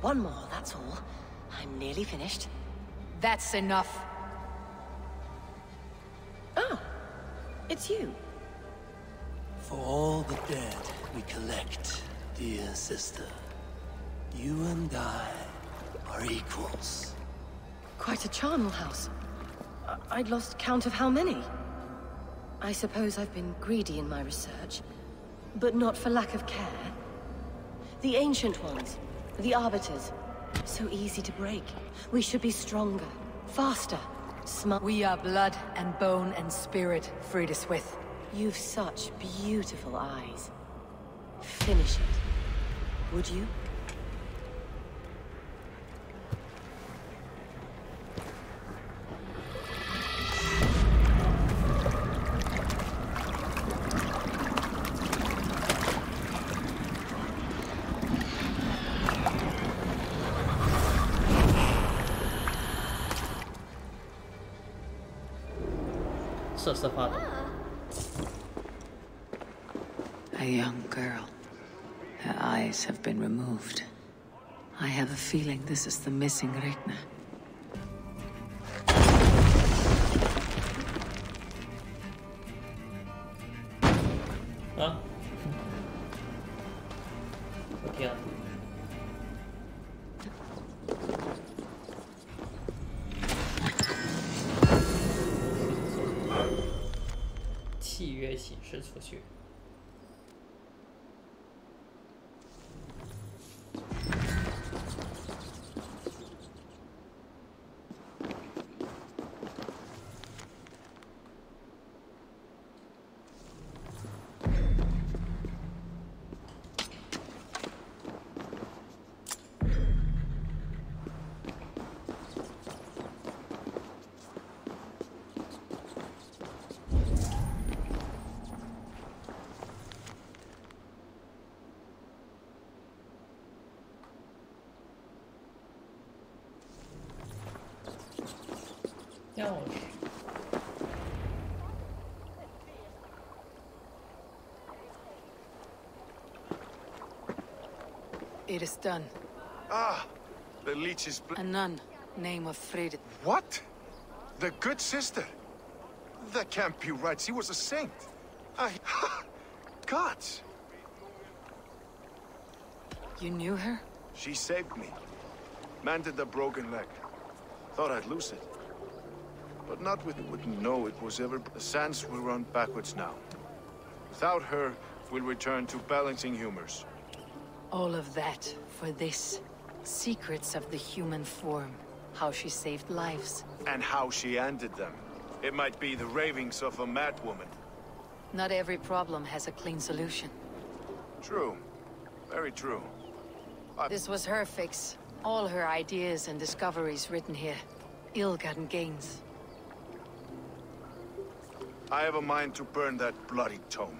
[SPEAKER 11] One more, that's all. I'm nearly finished.
[SPEAKER 1] That's enough.
[SPEAKER 11] Oh, it's you.
[SPEAKER 13] For all the dead we collect, dear sister, you and I are equals.
[SPEAKER 11] Quite a charnel house. I- I'd lost count of how many. I suppose I've been greedy in my research, but not for lack of care. The ancient ones, the arbiters, so easy to break. We should be stronger, faster, smart.
[SPEAKER 1] We are blood and bone and spirit, Frithuswith.
[SPEAKER 11] You've such beautiful eyes. Finish it. Would you?
[SPEAKER 1] A young girl. Her eyes have been removed. I have a feeling this is the missing Regna.
[SPEAKER 10] 钥匙。
[SPEAKER 1] It is done.
[SPEAKER 9] Ah, The leech is...
[SPEAKER 1] A nun, name of Frid.
[SPEAKER 9] What? The good sister? That can't be right. She was a saint. I... Gods!
[SPEAKER 1] You knew her?
[SPEAKER 9] She saved me. Mended the broken leg. Thought I'd lose it. But not with... Wouldn't know it was ever... The sands will run backwards now. Without her, we'll return to balancing humors.
[SPEAKER 1] All of that for this. Secrets of the human form. How she saved lives.
[SPEAKER 9] And how she ended them. It might be the ravings of a madwoman.
[SPEAKER 1] Not every problem has a clean solution.
[SPEAKER 9] True. Very true.
[SPEAKER 1] This was her fix. All her ideas and discoveries written here. Ill-gotten gains.
[SPEAKER 9] I have a mind to burn that bloody tome.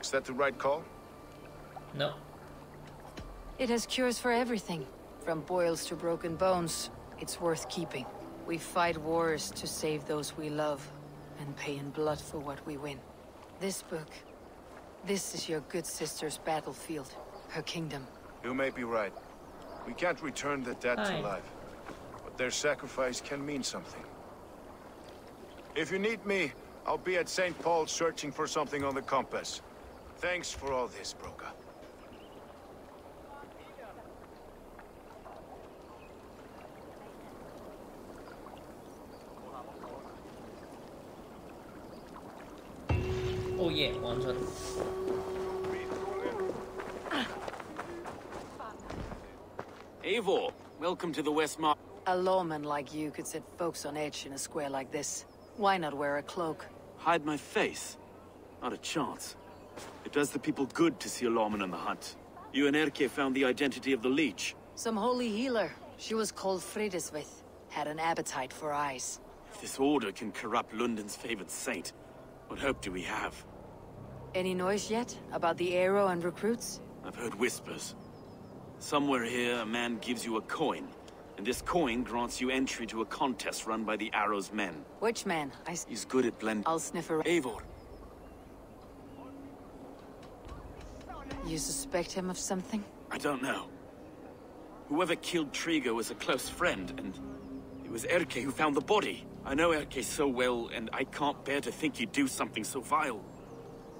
[SPEAKER 9] Is that the right call?
[SPEAKER 10] No.
[SPEAKER 1] It has cures for everything. From boils to broken bones. It's worth keeping. We fight wars to save those we love, and pay in blood for what we win. This book... This is your good sister's battlefield. Her kingdom.
[SPEAKER 9] You may be right. We can't return the dead
[SPEAKER 1] Aye.
[SPEAKER 9] to life. But their sacrifice can mean something. If you need me, I'll be at St. Paul searching for something on the compass. Thanks for all this, Broca.
[SPEAKER 10] Oh yeah, 完成。
[SPEAKER 7] Eivor, welcome to the West Mar-
[SPEAKER 1] A lawman like you could set folks on edge in a square like this. Why not wear a cloak?
[SPEAKER 7] Hide my face? Not a chance. It does the people good to see a lawman on the hunt. You and Erke found the identity of the leech.
[SPEAKER 1] Some holy healer. She was called Frithuswith. Had an appetite for eyes.
[SPEAKER 7] If this order can corrupt London's favored saint, what hope do we have?
[SPEAKER 1] Any noise yet about the arrow and recruits?
[SPEAKER 7] I've heard whispers. Somewhere here, a man gives you a coin, and this coin grants you entry to a contest run by the Arrow's men.
[SPEAKER 1] Which man? I s-
[SPEAKER 7] He's good at blend-
[SPEAKER 1] I'll sniff around.
[SPEAKER 7] Eivor,
[SPEAKER 1] You suspect him of something?
[SPEAKER 7] I don't know. Whoever killed Tryggr was a close friend, and it was Erke who found the body. I know Erke so well, and I can't bear to think he'd do something so vile.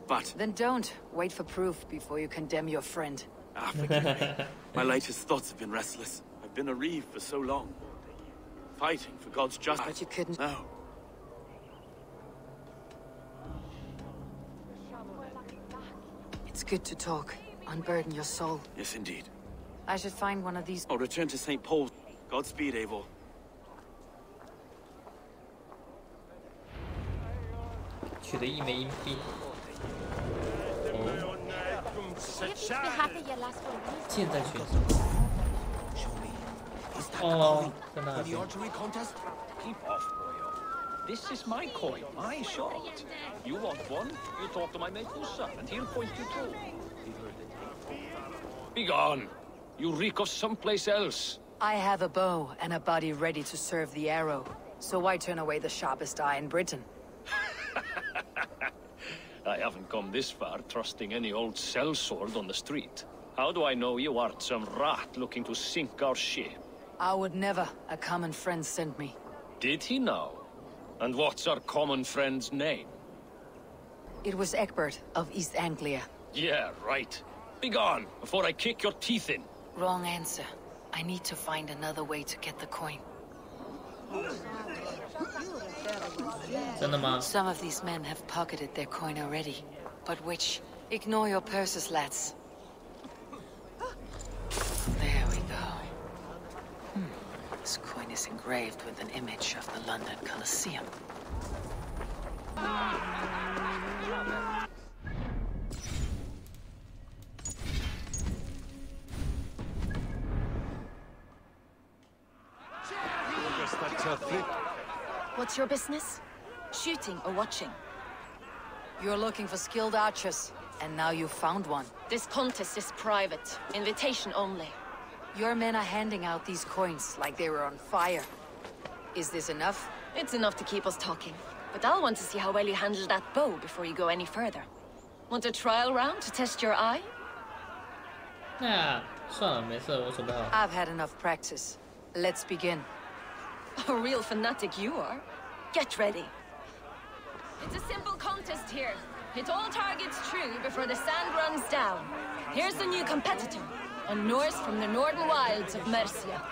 [SPEAKER 7] But...
[SPEAKER 1] Then don't. Wait for proof before you condemn your friend.
[SPEAKER 7] Ah, forgive me. My latest thoughts have been restless. I've been a Reeve for so long. Fighting for God's justice.
[SPEAKER 1] But you couldn't.
[SPEAKER 7] No.
[SPEAKER 1] It's good to talk. Unburden your soul.
[SPEAKER 7] Yes, indeed.
[SPEAKER 1] I should find one of these.
[SPEAKER 7] Or return to St. Paul's. Godspeed, Eivor.
[SPEAKER 10] Is that oh, the archery contest?
[SPEAKER 14] Keep off, boyo. This is my coin, my shot. You want one? You talk to my mate Usa, and he'll point you to. Begone! You reek of someplace else.
[SPEAKER 1] I have a bow and a body ready to serve the arrow, so why turn away the sharpest eye in Britain?
[SPEAKER 14] I haven't come this far trusting any old sellsword on the street. How do I know you aren't some rat looking to sink our ship?
[SPEAKER 1] I would never. A common friend sent me.
[SPEAKER 14] Did he now? And what's our common friend's name?
[SPEAKER 1] It was Egbert of East Anglia.
[SPEAKER 14] Yeah, right. Begone, before I kick your teeth in.
[SPEAKER 1] Wrong answer. I need to find another way to get the coin.
[SPEAKER 10] Send them out.
[SPEAKER 1] Some of these men have pocketed their coin already. But which? Ignore your purses, lads. This coin is engraved with an image of the London Colosseum.
[SPEAKER 15] What's your business? Shooting or watching?
[SPEAKER 1] You're looking for skilled archers, and now you've found one.
[SPEAKER 15] This contest is private. Invitation only.
[SPEAKER 1] Your men are handing out these coins like they were on fire. Is this enough?
[SPEAKER 15] It's enough to keep us talking. But I'll want to see how well you handle that bow before you go any further. Want a trial round to test your eye?
[SPEAKER 10] 那算了，没事，我准备好。
[SPEAKER 1] I've had enough practice. Let's begin.
[SPEAKER 15] A real fanatic you are. Get ready. It's a simple contest here. Hit all targets true before the sand runs down. Here's the new competitor, a Norse from the northern wilds of Mercia.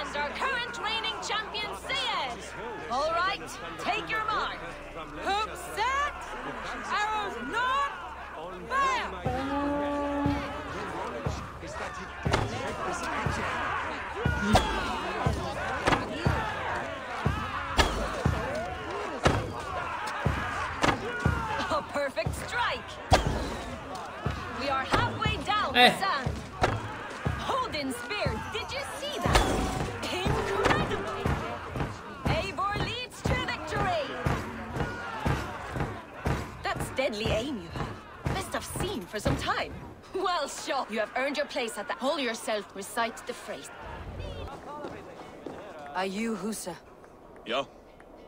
[SPEAKER 15] And our current reigning champion, Syed! All right, take your mark.
[SPEAKER 4] Hook set! Arrows not! Fire!
[SPEAKER 15] A perfect strike! We are halfway down
[SPEAKER 10] Eh.
[SPEAKER 15] Deadly aim you have. Best I've seen for some time. Well shot. You have earned your place at the... Hold yourself, recite the phrase.
[SPEAKER 1] Are you Husa?
[SPEAKER 12] Yeah?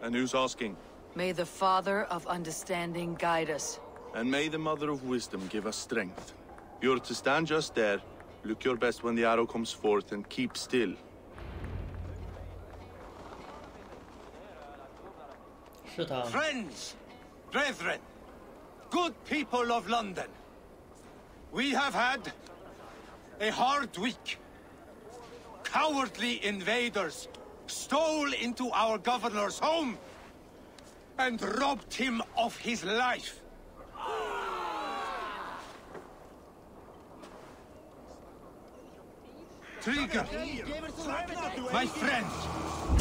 [SPEAKER 12] And who's asking?
[SPEAKER 1] May the Father of Understanding guide us.
[SPEAKER 12] And may the Mother of Wisdom give us strength. You're to stand just there, look your best when the arrow comes forth, and keep still.
[SPEAKER 8] Friends, brethren, good people of London, we have had a hard week. Cowardly invaders stole into our governor's home and robbed him of his life. Tryggr, my friend,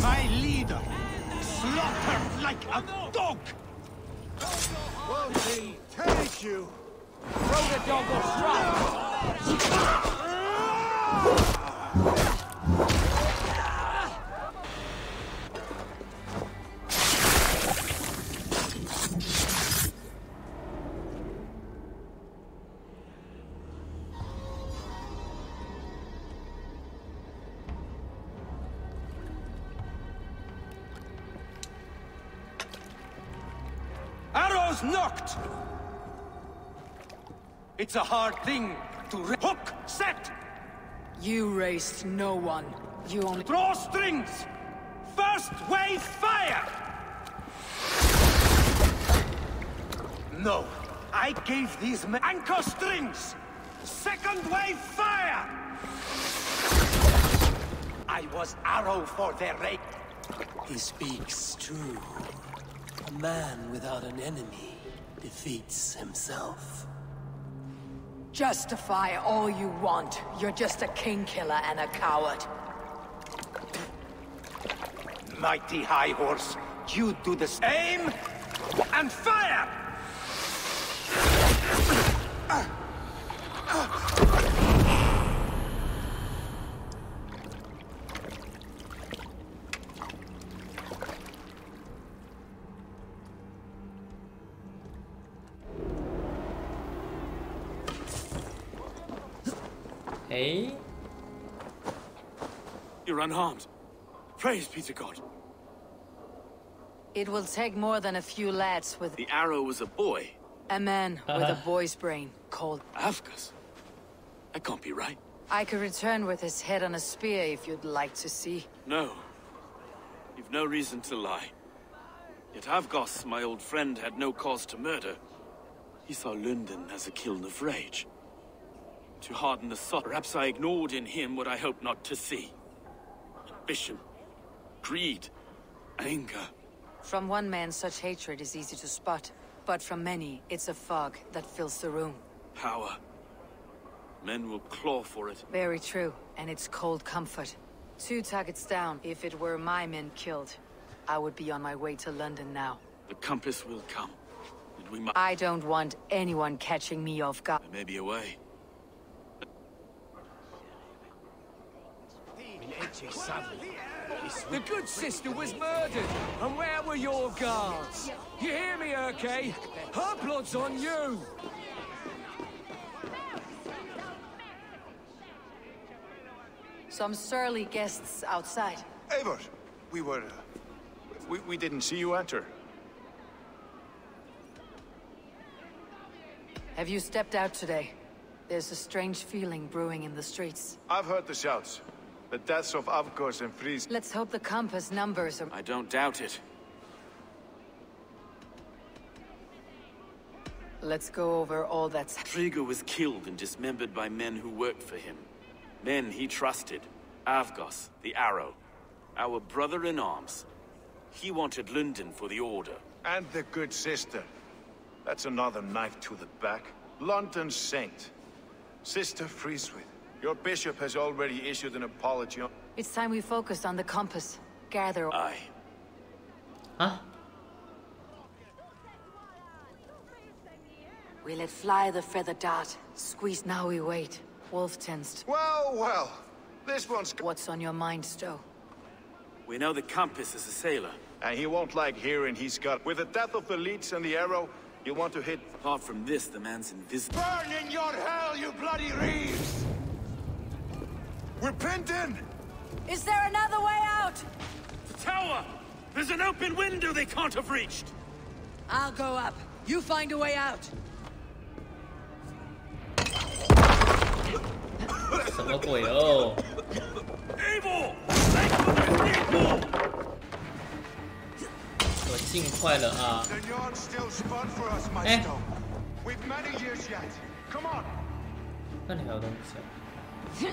[SPEAKER 8] my leader, slaughtered like a dog.
[SPEAKER 9] Well, they take you.
[SPEAKER 8] Throw the dog strike. Ah! It's a hard thing to re- hook, set,
[SPEAKER 1] You raced no one. You only
[SPEAKER 8] draw strings. First wave fire. No, I gave these men anchor strings. Second wave fire. I was arrow for their rate.
[SPEAKER 13] He speaks true. A man without an enemy defeats himself.
[SPEAKER 1] Justify all you want. You're just a king killer and a coward.
[SPEAKER 8] Mighty high horse, you do the same and fire.
[SPEAKER 7] Unharmed. Praise be to God.
[SPEAKER 1] It will take more than a few lads with
[SPEAKER 7] The arrow was a boy.
[SPEAKER 1] a man with a uh-huh. boy's brain called
[SPEAKER 7] Afghas. That can't be right.
[SPEAKER 1] I could return with his head on a spear if you'd like to see.
[SPEAKER 7] No. You've no reason to lie. Yet Avgos, my old friend, had no cause to murder. He saw London as a kiln of rage. To harden the soul, perhaps I ignored in him what I hoped not to see. Ambition, greed, anger.
[SPEAKER 1] From one man, such hatred is easy to spot. But from many, it's a fog that fills the room.
[SPEAKER 7] Power. Men will claw for it.
[SPEAKER 1] Very true, and it's cold comfort. Two targets down. If it were my men killed, I would be on my way to London now.
[SPEAKER 7] The compass will come. And we must...
[SPEAKER 1] I don't want anyone catching me off guard.
[SPEAKER 7] There may be a way.
[SPEAKER 16] The good sister was murdered, and where were your guards? You hear me, Erke? Her blood's on you!
[SPEAKER 1] Some surly guests outside.
[SPEAKER 9] Eivor, we were... uh, we, we didn't see you enter.
[SPEAKER 1] Have you stepped out today? There's a strange feeling brewing in the streets.
[SPEAKER 9] I've heard the shouts. The deaths of Avgos and Fries.
[SPEAKER 1] Let's hope the compass numbers are...
[SPEAKER 7] I don't doubt it.
[SPEAKER 1] Let's go over all that's...
[SPEAKER 7] Tryggr was killed and dismembered by men who worked for him. Men he trusted. Avgos, the Arrow. Our brother in arms. He wanted London for the Order.
[SPEAKER 9] And the good sister. That's another knife to the back. London Saint. Sister Frithuswith. Your bishop has already issued an apology on...
[SPEAKER 1] It's time we focused on the compass. Gather...
[SPEAKER 7] Aye.
[SPEAKER 10] Huh?
[SPEAKER 1] We let fly the feather dart. Squeeze now we wait. Wolf tensed.
[SPEAKER 9] Well, well. This one's...
[SPEAKER 1] What's on your mind, Stowe?
[SPEAKER 7] We know the compass is a sailor.
[SPEAKER 9] And he won't like hearing he's got... With the death of the leech and the arrow, you want to hit...
[SPEAKER 7] Apart from this, the man's invisible.
[SPEAKER 9] Burn in your hell, you bloody reeves! We're pinned in!
[SPEAKER 1] Is there another way out?
[SPEAKER 7] Tower! There's an open window they can't have reached!
[SPEAKER 1] I'll go up. You find a way out.
[SPEAKER 10] 什么鬼哦？
[SPEAKER 7] Evil! Thank for the
[SPEAKER 10] 我进坏了啊！
[SPEAKER 9] The yard's still spun for us, my
[SPEAKER 10] Eh.
[SPEAKER 9] stone. We've many years yet. Come on!
[SPEAKER 10] 那里还有东西啊？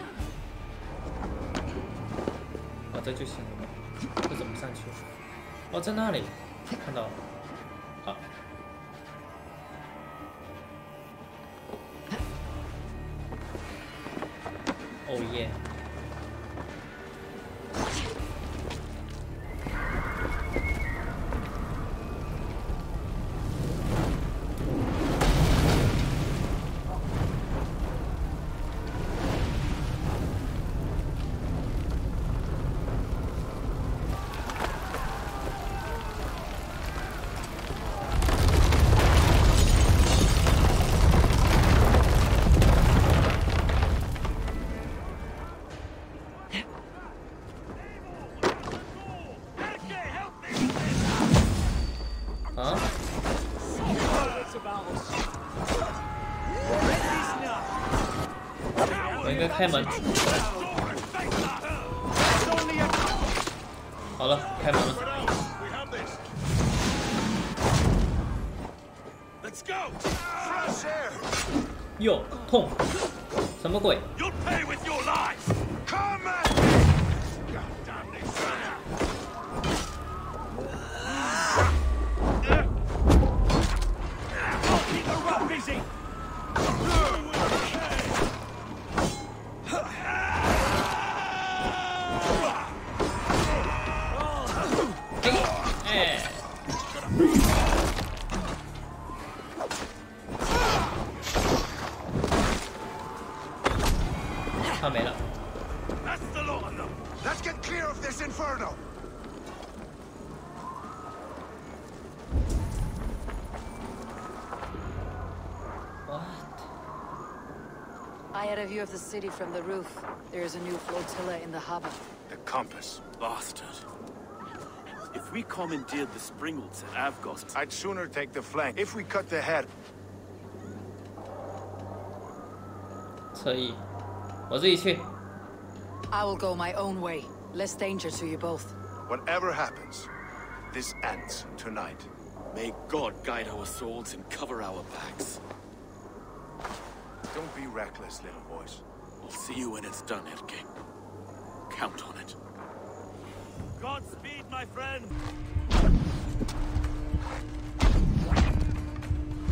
[SPEAKER 10] 哦，这就行了吗？这怎么上去？哦，在那里，看到了。好。哦耶！开门。好了，开门了。哟，痛！什么鬼？
[SPEAKER 1] I had a view of the city from the roof. There is a new flotilla in the harbor.
[SPEAKER 9] The compass.
[SPEAKER 7] Bastard. If we commandeered the Springwoods at Avgost...
[SPEAKER 9] I'd sooner take the flank. If we cut the head...
[SPEAKER 1] I will go my own way. Less danger to you both.
[SPEAKER 9] Whatever happens, this ends tonight.
[SPEAKER 7] May God guide our swords and cover our backs.
[SPEAKER 9] Don't be reckless, little boys.
[SPEAKER 7] We'll see you when it's done, Erke. Count on it. Godspeed, my friend!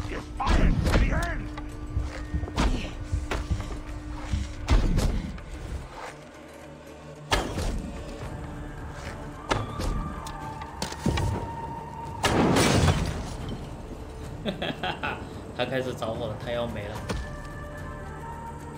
[SPEAKER 9] Get fired to the end!
[SPEAKER 10] ha 他开始着火了，他要没了，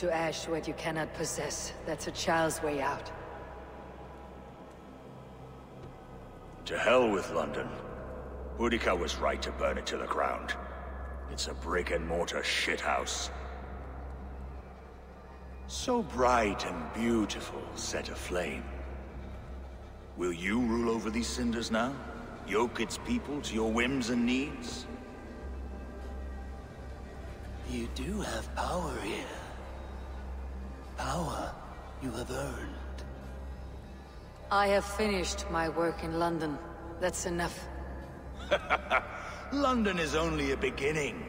[SPEAKER 1] to ash what you cannot possess. That's a child's way out.
[SPEAKER 17] To hell with London. Boudica was right to burn it to the ground. It's a brick-and-mortar shithouse. So bright and beautiful, set aflame. Will you rule over these cinders now? Yoke its people to your whims and needs?
[SPEAKER 13] You do have power here. Power you have earned.
[SPEAKER 1] I have finished my work in London. That's enough.
[SPEAKER 17] London is only a beginning.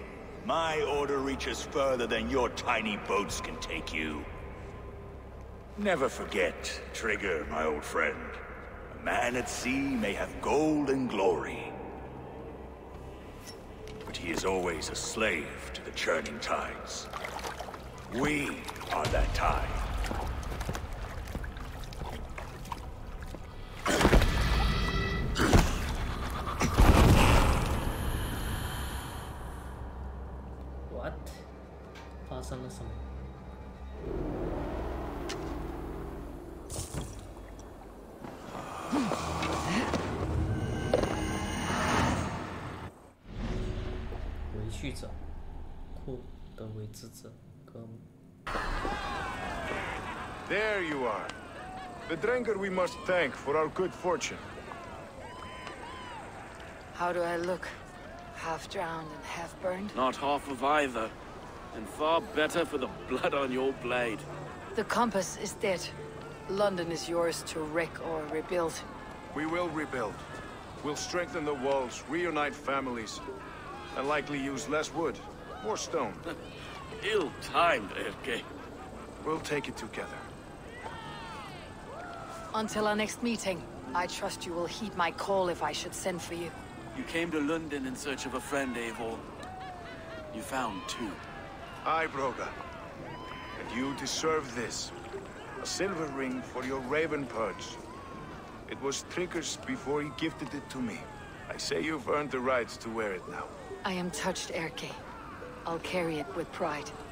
[SPEAKER 17] My order reaches further than your tiny boats can take you. Never forget, Trigger, my old friend. A man at sea may have gold and glory. But he is always a slave to the churning tides. We are that tide.
[SPEAKER 9] The drinker we must thank for our good fortune.
[SPEAKER 1] How do I look? Half drowned and half burned?
[SPEAKER 7] Not half of either. And far better for the blood on your blade.
[SPEAKER 1] The compass is dead. London is yours to wreck or rebuild.
[SPEAKER 9] We will rebuild. We'll strengthen the walls, reunite families, and likely use less wood, more stone.
[SPEAKER 7] Ill-timed, Erke.
[SPEAKER 9] We'll take it together.
[SPEAKER 1] Until our next meeting, I trust you will heed my call if I should send for you.
[SPEAKER 7] You came to London in search of a friend, Eivor. You found two.
[SPEAKER 9] Aye, Broga. And you deserve this. A silver ring for your raven purge. It was Tryggr's before he gifted it to me. I say you've earned the right to wear it now.
[SPEAKER 1] I am touched, Erke. I'll carry it with pride. "